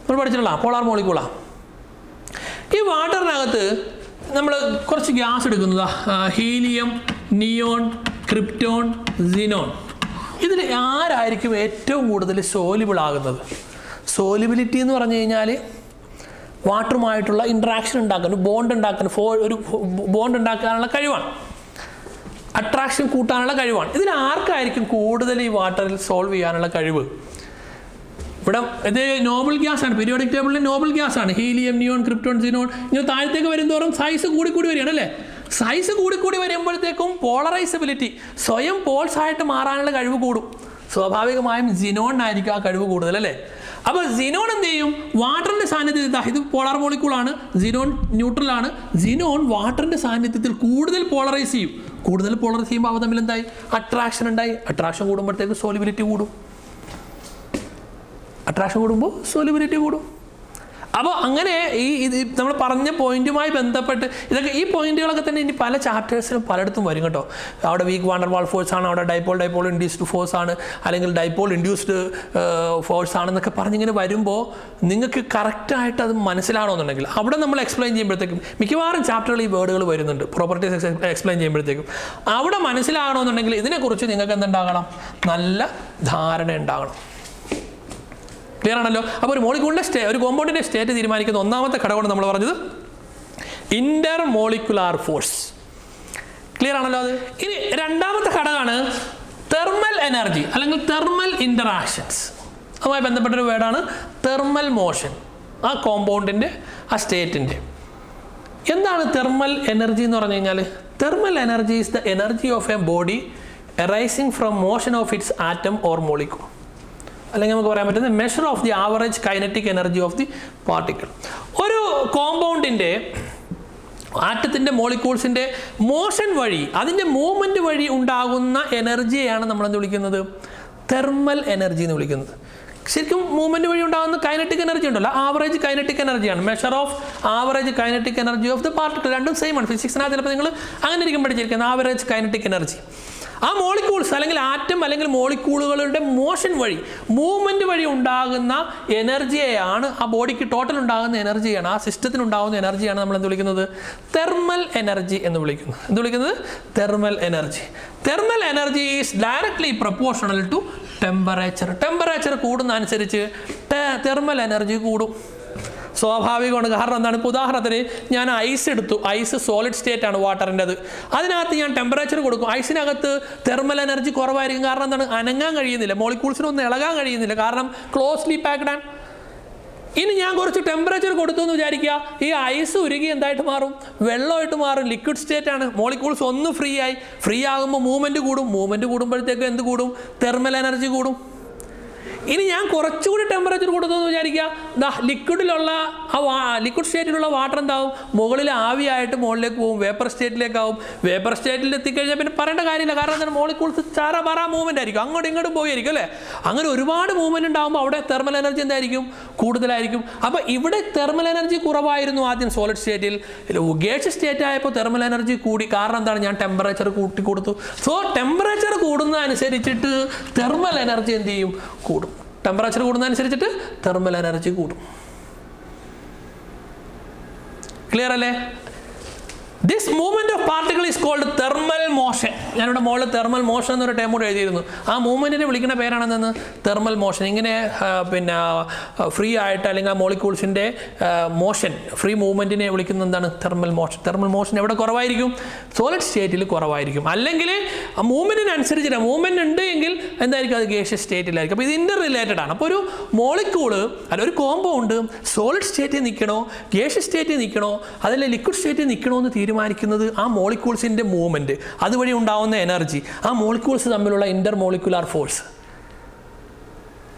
നമ്മൾ പഠിച്ചിട്ടുള്ള പോളാർ മോളിക്കൂളാണ് ഈ വാട്ടറിനകത്ത് നമ്മൾ കുറച്ച് ഗ്യാസ് എടുക്കുന്നതാ. ഹീലിയം നിയോൺ ക്രിപ്റ്റോൺ സിനോൺ ഇതിൽ ആരായിരിക്കും ഏറ്റവും കൂടുതൽ സോലിബിൾ ആകുന്നത്? സോലിബിലിറ്റി എന്ന് പറഞ്ഞു കഴിഞ്ഞാൽ വാട്ടറുമായിട്ടുള്ള ഇൻട്രാക്ഷൻ ഉണ്ടാക്കാൻ ഒരു ബോണ്ട് ഉണ്ടാക്കാൻ ഫോ ഒരു ബോണ്ട് ഉണ്ടാക്കാനുള്ള കഴിവാണ്. അട്രാക്ഷൻ കൂട്ടാനുള്ള കഴിവാണ്. ഇതിൽ ആർക്കായിരിക്കും കൂടുതൽ ഈ വാട്ടറിൽ സോൾവ് ചെയ്യാനുള്ള കഴിവ്? ഇവിടെ ഇത് നോബൽ ഗ്യാസ് ആണ്. പീരിയോഡിക് ടേബിളിൽ നോബൽ ഗ്യാസ് ആണ്. ഹീലിയം നിയോൺ ക്രിപ്റ്റോൺ സിനോൺ ഇങ്ങനെ താഴത്തേക്ക് വരുന്നതോറും സൈസ് കൂടി കൂടി വരികയാണ് അല്ലേ? സൈസ് കൂടി കൂടി വരുമ്പോഴത്തേക്കും പോളറൈസബിലിറ്റി സ്വയം പോൾസ് ആയിട്ട് മാറാനുള്ള കഴിവ് കൂടും. സ്വാഭാവികമായും ജിനോണിനായിരിക്കും ആ കഴിവ് കൂടുതൽ അല്ലേ? അപ്പോൾ സിനോൺ എന്ത് ചെയ്യും? വാട്ടറിന്റെ സാന്നിധ്യത്തിൽ ഇത് പോളാർ മോളിക്കൂളാണ് സിനോൺ ന്യൂട്രൽ ആണ്. സിനോൺ വാട്ടറിന്റെ സാന്നിധ്യത്തിൽ കൂടുതൽ പോളറൈസ് ചെയ്യും. കൂടുതൽ പോളറൈസ് ചെയ്യുമ്പോൾ അവ തമ്മിൽ എന്തായി? അട്രാക്ഷൻ ഉണ്ടായി. അട്രാക്ഷൻ കൂടുമ്പോഴത്തേക്ക് സോലിബിലിറ്റി കൂടും. അട്രാക്ഷൻ കൂടുമ്പോൾ സോലിബിലിറ്റി കൂടും. അപ്പോൾ അങ്ങനെ ഈ ഇത് നമ്മൾ പറഞ്ഞ പോയിന്റുമായി ബന്ധപ്പെട്ട് ഇതൊക്കെ ഈ പോയിന്റുകളൊക്കെ തന്നെ ഇനി പല ചാപ്റ്റേഴ്സിലും പലയിടത്തും വരും കേട്ടോ. അവിടെ വീക്ക് വാണ്ടർ വാൾ ഫോഴ്സ് ആണ് അവിടെ ഡൈപോൾ ഡൈപോൾ ഇൻഡ്യൂസ്ഡ് ഫോഴ്സ് ആണ് അല്ലെങ്കിൽ ഡൈപോൾ ഇൻഡ്യൂസ്ഡ് ഫോഴ്സ് ആണെന്നൊക്കെ പറഞ്ഞിങ്ങനെ വരുമ്പോൾ നിങ്ങൾക്ക് കറക്റ്റായിട്ട് അത് മനസ്സിലാവണമെന്നുണ്ടെങ്കിൽ അവിടെ നമ്മൾ എക്സ്പ്ലെയിൻ ചെയ്യുമ്പോഴത്തേക്കും മിക്കവാറും ചാപ്റ്ററുകൾ ഈ വേർഡുകൾ വരുന്നുണ്ട്. പ്രോപ്പർട്ടീസ് എക്സ്പ്ലെയിൻ ചെയ്യുമ്പോഴത്തേക്കും. അവിടെ മനസ്സിലാകണമെന്നുണ്ടെങ്കിൽ ഇതിനെക്കുറിച്ച് നിങ്ങൾക്ക് എന്തുണ്ടാകണം? നല്ല ധാരണ ഉണ്ടാകണം. ക്ലിയർ ആണല്ലോ അപ്പോൾ ഒരു മോളിക്യൂളിന്റെ സ്റ്റേ ഒരു കോമ്പൗണ്ടിന്റെ സ്റ്റേറ്റ് തീരുമാനിക്കുന്ന ഒന്നാമത്തെ ഘടകമാണ് നമ്മൾ പറഞ്ഞത് ഇന്റർ മോളിക്കുലാർ ഫോഴ്സ് ക്ലിയർ ആണല്ലോ അത്? ഇനി രണ്ടാമത്തെ ഘടകമാണ് തെർമൽ എനർജി അല്ലെങ്കിൽ തെർമൽ ഇന്ററാക്ഷൻസ് അതുമായി ബന്ധപ്പെട്ടൊരു വേർഡാണ് തെർമൽ മോഷൻ ആ കോമ്പൗണ്ടിന്റെ ആ സ്റ്റേറ്റിന്റെ എന്താണ് തെർമൽ എനർജി എന്ന് പറഞ്ഞു കഴിഞ്ഞാൽ thermal energy is the energy of a body arising from motion of its atom or molecule അല്ലെങ്കിൽ നമുക്ക് പറയാൻ പറ്റുന്നത് measure of the average kinetic energy of the particle ഒരു കോമ്പൗണ്ടിന്റെ ആറ്റത്തിന്റെ മോളിക്യൂൾസിന്റെ മോഷൻ വഴി അതിന്റെ മൂവ്മെന്റ് വഴി ഉണ്ടാകുന്ന എനർജിയെയാണ് നമ്മളെന്ത് വിളിക്കുന്നത്? തെർമൽ എനർജി എന്ന് വിളിക്കുന്നത്. ശരിക്കും മൂവ്മെന്റ് വഴി ഉണ്ടാകുന്ന കൈനറ്റിക് എനർജി ഉണ്ടല്ലോ. ആവറേജ് കൈനറ്റിക് എനർജിയാണ് measure of average kinetic energy of the particle രണ്ടും സെയിം ആണ്. ഫിസിക്സിനകത്ത് ചിലപ്പോൾ നിങ്ങൾ അങ്ങനെ ഇരിക്കും പഠിച്ചിരിക്കുന്നത് ആവറേജ് കൈനറ്റിക് എനർജി ആ മോളിക്യൂൾസ് അല്ലെങ്കിൽ ആറ്റം അല്ലെങ്കിൽ മോളിക്യൂളുകളുടെ മോഷൻ വഴി മൂവ്മെന്റ് വഴി ഉണ്ടാകുന്ന എനർജിയെയാണ് ആ ബോഡിക്ക് ടോട്ടൽ ഉണ്ടാകുന്ന എനർജിയാണ് ആ സിസ്റ്റത്തിന് ഉണ്ടാകുന്ന എനർജിയാണ് നമ്മൾ എന്ത് വിളിക്കുന്നത്? തെർമൽ എനർജി എന്ന് വിളിക്കുന്നത്. എന്ത് വിളിക്കുന്നത്? Thermal energy thermal energy is directly proportional to temperature temperature കൂടുന്ന അനുസരിച്ച് തെർമൽ എനർജി കൂടും. സ്വാഭാവികമാണ്. കാരണം എന്താണ്? ഇപ്പോൾ ഉദാഹരണത്തിന് ഞാൻ ഐസ് എടുത്തു. ഐസ് സോളിഡ് സ്റ്റേറ്റ് ആണ് വാട്ടറിന്റെത് അതിനകത്ത് ഞാൻ ടെമ്പറേച്ചർ കൊടുക്കും. ഐസിനകത്ത് തെർമൽ എനർജി കുറവായിരിക്കും. കാരണം എന്താണ്? അനങ്ങാൻ കഴിയുന്നില്ല. മോളിക്യൂൾസിനൊന്നും ഇളകാൻ കഴിയുന്നില്ല. കാരണം ക്ലോസ്ലി പാക്ഡ് ആണ്. ഇനി ഞാൻ കുറച്ച് ടെമ്പറേച്ചർ കൊടുത്തു എന്ന് വിചാരിക്കുക. ഈ ഐസ് ഉരുകി എന്തായിട്ട് മാറും? വെള്ളമായിട്ട് മാറും. ലിക്വിഡ് സ്റ്റേറ്റ് ആണ്. മോളിക്യൂൾസ് ഒന്ന് ഫ്രീ ആയി. ഫ്രീ ആകുമ്പോൾ മൂവ്മെന്റ് കൂടും. മൂവ്മെന്റ് കൂടുമ്പോഴത്തേക്ക് എന്ത് കൂടും? തെർമൽ എനർജി കൂടും. ഇനി ഞാൻ കുറച്ചുകൂടി ടെമ്പറേച്ചർ കൊടുത്തതെന്ന് വിചാരിക്കുക. ദാ ലിക്വിഡിലുള്ള ആ ലിക്വിഡ് സ്റ്റേറ്റിലുള്ള വാട്ടർ എന്താവും? മുകളിൽ ആവിയായിട്ട് മുകളിലേക്ക് പോകും വേപ്പർ സ്റ്റേറ്റിലേക്കാവും വേപ്പർ സ്റ്റേറ്റിൽ എത്തിക്കഴിഞ്ഞാൽ പിന്നെ പറയേണ്ട കാര്യമില്ല. കാരണം എന്താണ് മോളിക്കൂൾസ് ചാറ പറ മൂവ്മെന്റ് ആയിരിക്കും. അങ്ങോട്ടും ഇങ്ങോട്ടും പോയിരിക്കും അല്ലേ? അങ്ങനെ ഒരുപാട് മൂവ്മെന്റ് ഉണ്ടാകുമ്പോൾ അവിടെ തെർമൽ എനർജി എന്തായിരിക്കും? കൂടുതലായിരിക്കും. അപ്പോൾ ഇവിടെ തെർമൽ എനർജി കുറവായിരുന്നു ആദ്യം സോളിഡ് സ്റ്റേറ്റിൽ ഗേഷ് സ്റ്റേറ്റ് ആയപ്പോൾ തെർമൽ എനർജി കൂടി. കാരണം എന്താണ്? ഞാൻ ടെമ്പറേച്ചർ കൂട്ടി കൊടുത്തു സോ ടെമ്പറേച്ചർ കൂടുന്നതനുസരിച്ചിട്ട് തെർമൽ എനർജി എന്ത് ചെയ്യും? കൂടും. ടെമ്പറേച്ചർ കൂടുന്നതനുസരിച്ചിട്ട് തെർമൽ എനർജി കൂടും. ക്ലിയർ അല്ലേ? This movement of particle is called thermal motion ഞാനിവിടെ മുകളിൽ തെർമൽ മോഷൻ എന്നൊരു ടൈം കൂടെ എഴുതിയിരുന്നു. ആ മൂവ്മെന്റിനെ വിളിക്കുന്ന പേരാണെന്ന് തെർമൽ മോഷൻ ഇങ്ങനെ പിന്നെ ഫ്രീ ആയിട്ട് അല്ലെങ്കിൽ ആ മോളിക്യൂൾസിന്റെ മോഷൻ ഫ്രീ മൂവ്മെന്റിനെ വിളിക്കുന്ന എന്താണ്? തെർമൽ മോഷൻ തെർമൽ മോഷൻ എവിടെ കുറവായിരിക്കും? സോളിഡ് സ്റ്റേറ്റിൽ കുറവായിരിക്കും. അല്ലെങ്കിൽ ആ മൂവ്മെന്റിനനുസരിച്ചിട്ട് മൂവ്മെന്റ് ഉണ്ട് എങ്കിൽ എന്തായിരിക്കും? അത് ഗേഷ്യസ് സ്റ്റേറ്റിലായിരിക്കും അപ്പോൾ ഇത് ഇന്റർ റിലേറ്റഡ് ആണ്. അപ്പോൾ ഒരു മോളിക്യൂൾ അല്ല ഒരു കോമ്പൗണ്ട് സോളിഡ് സ്റ്റേറ്റിൽ നിൽക്കണോ? ഗേഷ്യസ് സ്റ്റേറ്റിൽ നിൽക്കണോ? അതല്ല ലിക്വിഡ് സ്റ്റേറ്റിൽ നിൽക്കണോ എന്ന് തീരുമാനിക്കുന്നത് ആ മോളിക്യൂൾസിന്റെ മൂവ്മെന്റ് അതുവഴി ഉണ്ടാവുന്ന എനർജി ആ മോളിക്യൂൾസ് തമ്മിലുള്ള ഇന്റർ മോളിക്കുലാർ ഫോഴ്സ്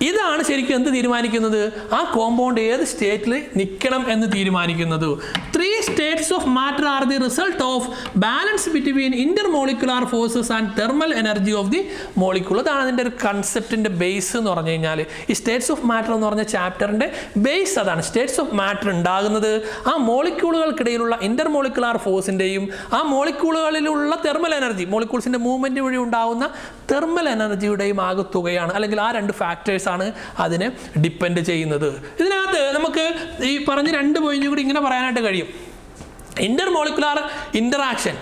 ഇതാണ് ശരിക്കും എന്ത് തീരുമാനിക്കുന്നത്? ആ കോമ്പൗണ്ട് ഏത് സ്റ്റേറ്റിൽ നിൽക്കണം എന്ന് തീരുമാനിക്കുന്നത്? Three states of matter are the result of balance between intermolecular forces and thermal energy of the molecule അതാണ് അതിന്റെ ഒരു കൺസെപ്റ്റിന്റെ ബേസ് എന്ന് പറഞ്ഞു കഴിഞ്ഞാൽ ഈ സ്റ്റേറ്റ്സ് ഓഫ് മാറ്റർ എന്ന് പറഞ്ഞ ചാപ്റ്ററിന്റെ ബേസ് അതാണ്. സ്റ്റേറ്റ്സ് ഓഫ് മാറ്റർ ഉണ്ടാകുന്നത് ആ മോളിക്യൂളുകൾക്കിടയിലുള്ള ഇന്റർ മോളിക്കുലാർ ഫോഴ്സിന്റെയും ആ മോളിക്യൂളുകളിലുള്ള തെർമൽ എനർജി മോളിക്യൂൾസിന്റെ മൂവ്മെന്റ് വഴി ഉണ്ടാകുന്ന തെർമൽ എനർജിയുടെയും ആകെത്തുകയാണ്. അല്ലെങ്കിൽ ആ രണ്ട് ഫാക്ടേഴ്സ് ആണ് അതിനെ ഡിപ്പെൻഡ് ചെയ്യുന്നത്. ഇതിനകത്ത് നമുക്ക് ഈ പറഞ്ഞ രണ്ട് പോയിന്റ് കൂടി ഇങ്ങനെ പറയാനായിട്ട് കഴിയും. ഇന്റർ മോളിക്കുലാർ ഇന്ററാക്ഷൻ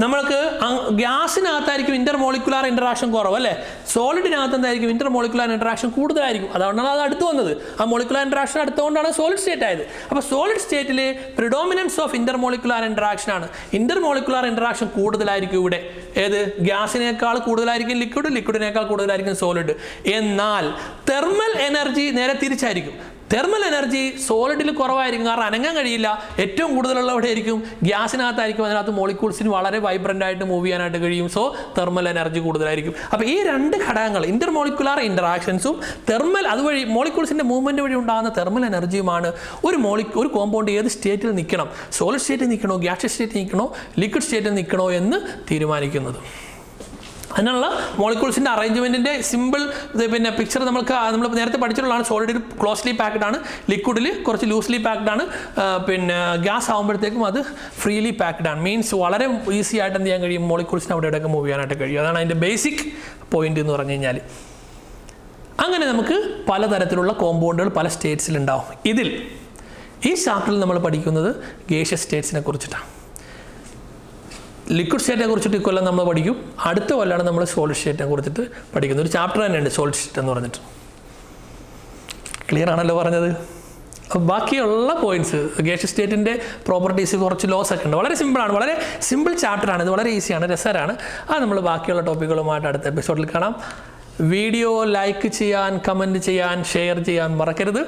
നമ്മൾക്ക് ഗ്യാസിനകത്തായിരിക്കും ഇന്റർ മോളിക്കുലാർ ഇന്ററാക്ഷൻ കുറവ് അല്ലേ? സോളിഡിനകത്ത് എന്തായിരിക്കും ഇന്റർ മോളിക്കുലാർ ഇന്ററാക്ഷൻ കൂടുതലായിരിക്കും. അതുകൊണ്ടാണ് അത് അടുത്ത് വന്നത്. ആ മോളിക്കുലാർ ഇന്ററാക്ഷൻ അടുത്തുകൊണ്ടാണ് സോളിഡ് സ്റ്റേറ്റ് ആയത്. അപ്പോൾ സോളിഡ് സ്റ്റേറ്റിൽ predominance of intermolecular interaction ആണ്. ഇന്റർ മോളിക്കുലാർ ഇന്ററാക്ഷൻ കൂടുതലായിരിക്കും ഇവിടെ. ഏത്? ഗ്യാസിനേക്കാൾ കൂടുതലായിരിക്കും ലിക്വിഡ് ലിക്വിഡിനേക്കാൾ കൂടുതലായിരിക്കും സോളിഡ് എന്നാൽ തെർമൽ എനർജി നേരെ തിരിച്ചായിരിക്കും. തെർമൽ എനർജി സോളിഡിൽ കുറവായിരിക്കും. കാരണം അനങ്ങാൻ കഴിയില്ല. ഏറ്റവും കൂടുതലുള്ള എവിടെ ആയിരിക്കും ഗ്യാസിനകത്തായിരിക്കും അതിനകത്ത് മോളിക്യൂൾസിന് വളരെ വൈബ്രന്റ് ആയിട്ട് മൂവ് ചെയ്യാനായിട്ട് കഴിയും. സോ തെർമൽ എനർജി കൂടുതലായിരിക്കും. അപ്പോൾ ഈ രണ്ട് ഘടകങ്ങൾ ഇന്റർ മോളിക്കുലാർ ഇന്ററാക്ഷൻസും തെർമൽ അതുവഴി മോളിക്യൂൾസിന്റെ മൂവ്മെന്റ് വഴി ഉണ്ടാകുന്ന തെർമൽ എനർജിയുമാണ് ഒരു മോളി ഒരു കോമ്പൗണ്ട് ഏത് സ്റ്റേറ്റിൽ നിൽക്കണം? സോളിഡ് സ്റ്റേറ്റിൽ നിൽക്കണോ? ഗ്യാസ് സ്റ്റേറ്റിൽ നിൽക്കണോ? ലിക്വിഡ് സ്റ്റേറ്റിൽ നിൽക്കണോ എന്ന് തീരുമാനിക്കുന്നത്. അതിനുള്ള മോളിക്യൂൾസിന്റെ അറേഞ്ച്മെന്റിന്റെ സിമ്പിൾ പിന്നെ പിക്ചർ നമുക്ക് നമ്മൾ നേരത്തെ പഠിച്ചിട്ടുള്ളതാണ് സോളിഡിൽ ക്ലോസ്ലി പാക്ഡ് ആണ് ലിക്വിഡിൽ കുറച്ച് ലൂസ്ലി പാക്ഡ് ആണ് പിന്നെ ഗ്യാസ് ആകുമ്പോഴത്തേക്കും അത് ഫ്രീലി പാക്ഡ് ആണ്. മീൻസ് വളരെ ഈസി ആയിട്ട് എന്ത് ചെയ്യാൻ കഴിയും? മോളിക്യൂൾസിന് അവിടെ ഇവിടെയൊക്കെ മൂവ് ചെയ്യാനായിട്ട് കഴിയും. അതാണ് അതിന്റെ ബേസിക് പോയിന്റ് എന്ന് പറഞ്ഞു കഴിഞ്ഞാൽ അങ്ങനെ നമുക്ക് പലതരത്തിലുള്ള കോമ്പൗണ്ടുകൾ പല സ്റ്റേറ്റ്സിലുണ്ടാവും ഇതിൽ ഈ ചാപ്റ്ററിൽ നമ്മൾ പഠിക്കുന്നത് ഗേഷ്യസ് സ്റ്റേറ്റ്സിനെ കുറിച്ചിട്ടാണ്. ലിക്വിഡ് സ്റ്റേറ്റിനെ കുറിച്ചിട്ട് ഇക്കൊല്ലം നമ്മൾ പഠിക്കും. അടുത്ത കൊല്ലമാണ് നമ്മൾ സോളിഡ് സ്റ്റേറ്റിനെ കുറിച്ചിട്ട് പഠിക്കുന്നത് ഒരു ചാപ്റ്റർ തന്നെയുണ്ട് സോളിഡ് സ്റ്റേറ്റ് എന്ന് പറഞ്ഞിട്ട്. ക്ലിയർ ആണല്ലോ പറഞ്ഞത്? ബാക്കിയുള്ള പോയിന്റ്സ് ഗേഷ്യ സ്റ്റേറ്റിന്റെ പ്രോപ്പർട്ടീസ് കുറച്ച് ലോസ് ഒക്കെ ഉണ്ട്. വളരെ സിമ്പിളാണ് വളരെ സിമ്പിൾ ചാപ്റ്ററാണ് ഇത് വളരെ ഈസിയാണ് രസകരമാണ്. അത് നമ്മൾ ബാക്കിയുള്ള ടോപ്പിക്കുകളുമായിട്ട് അടുത്ത എപ്പിസോഡിൽ കാണാം. വീഡിയോ ലൈക്ക് ചെയ്യാൻ കമന്റ് ചെയ്യാൻ ഷെയർ ചെയ്യാൻ മറക്കരുത്.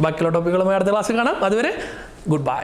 ബാക്കിയുള്ള ടോപ്പിക്കുകളുമായി അടുത്ത ക്ലാസ്സിൽ കാണാം. അതുവരെ ഗുഡ് ബൈ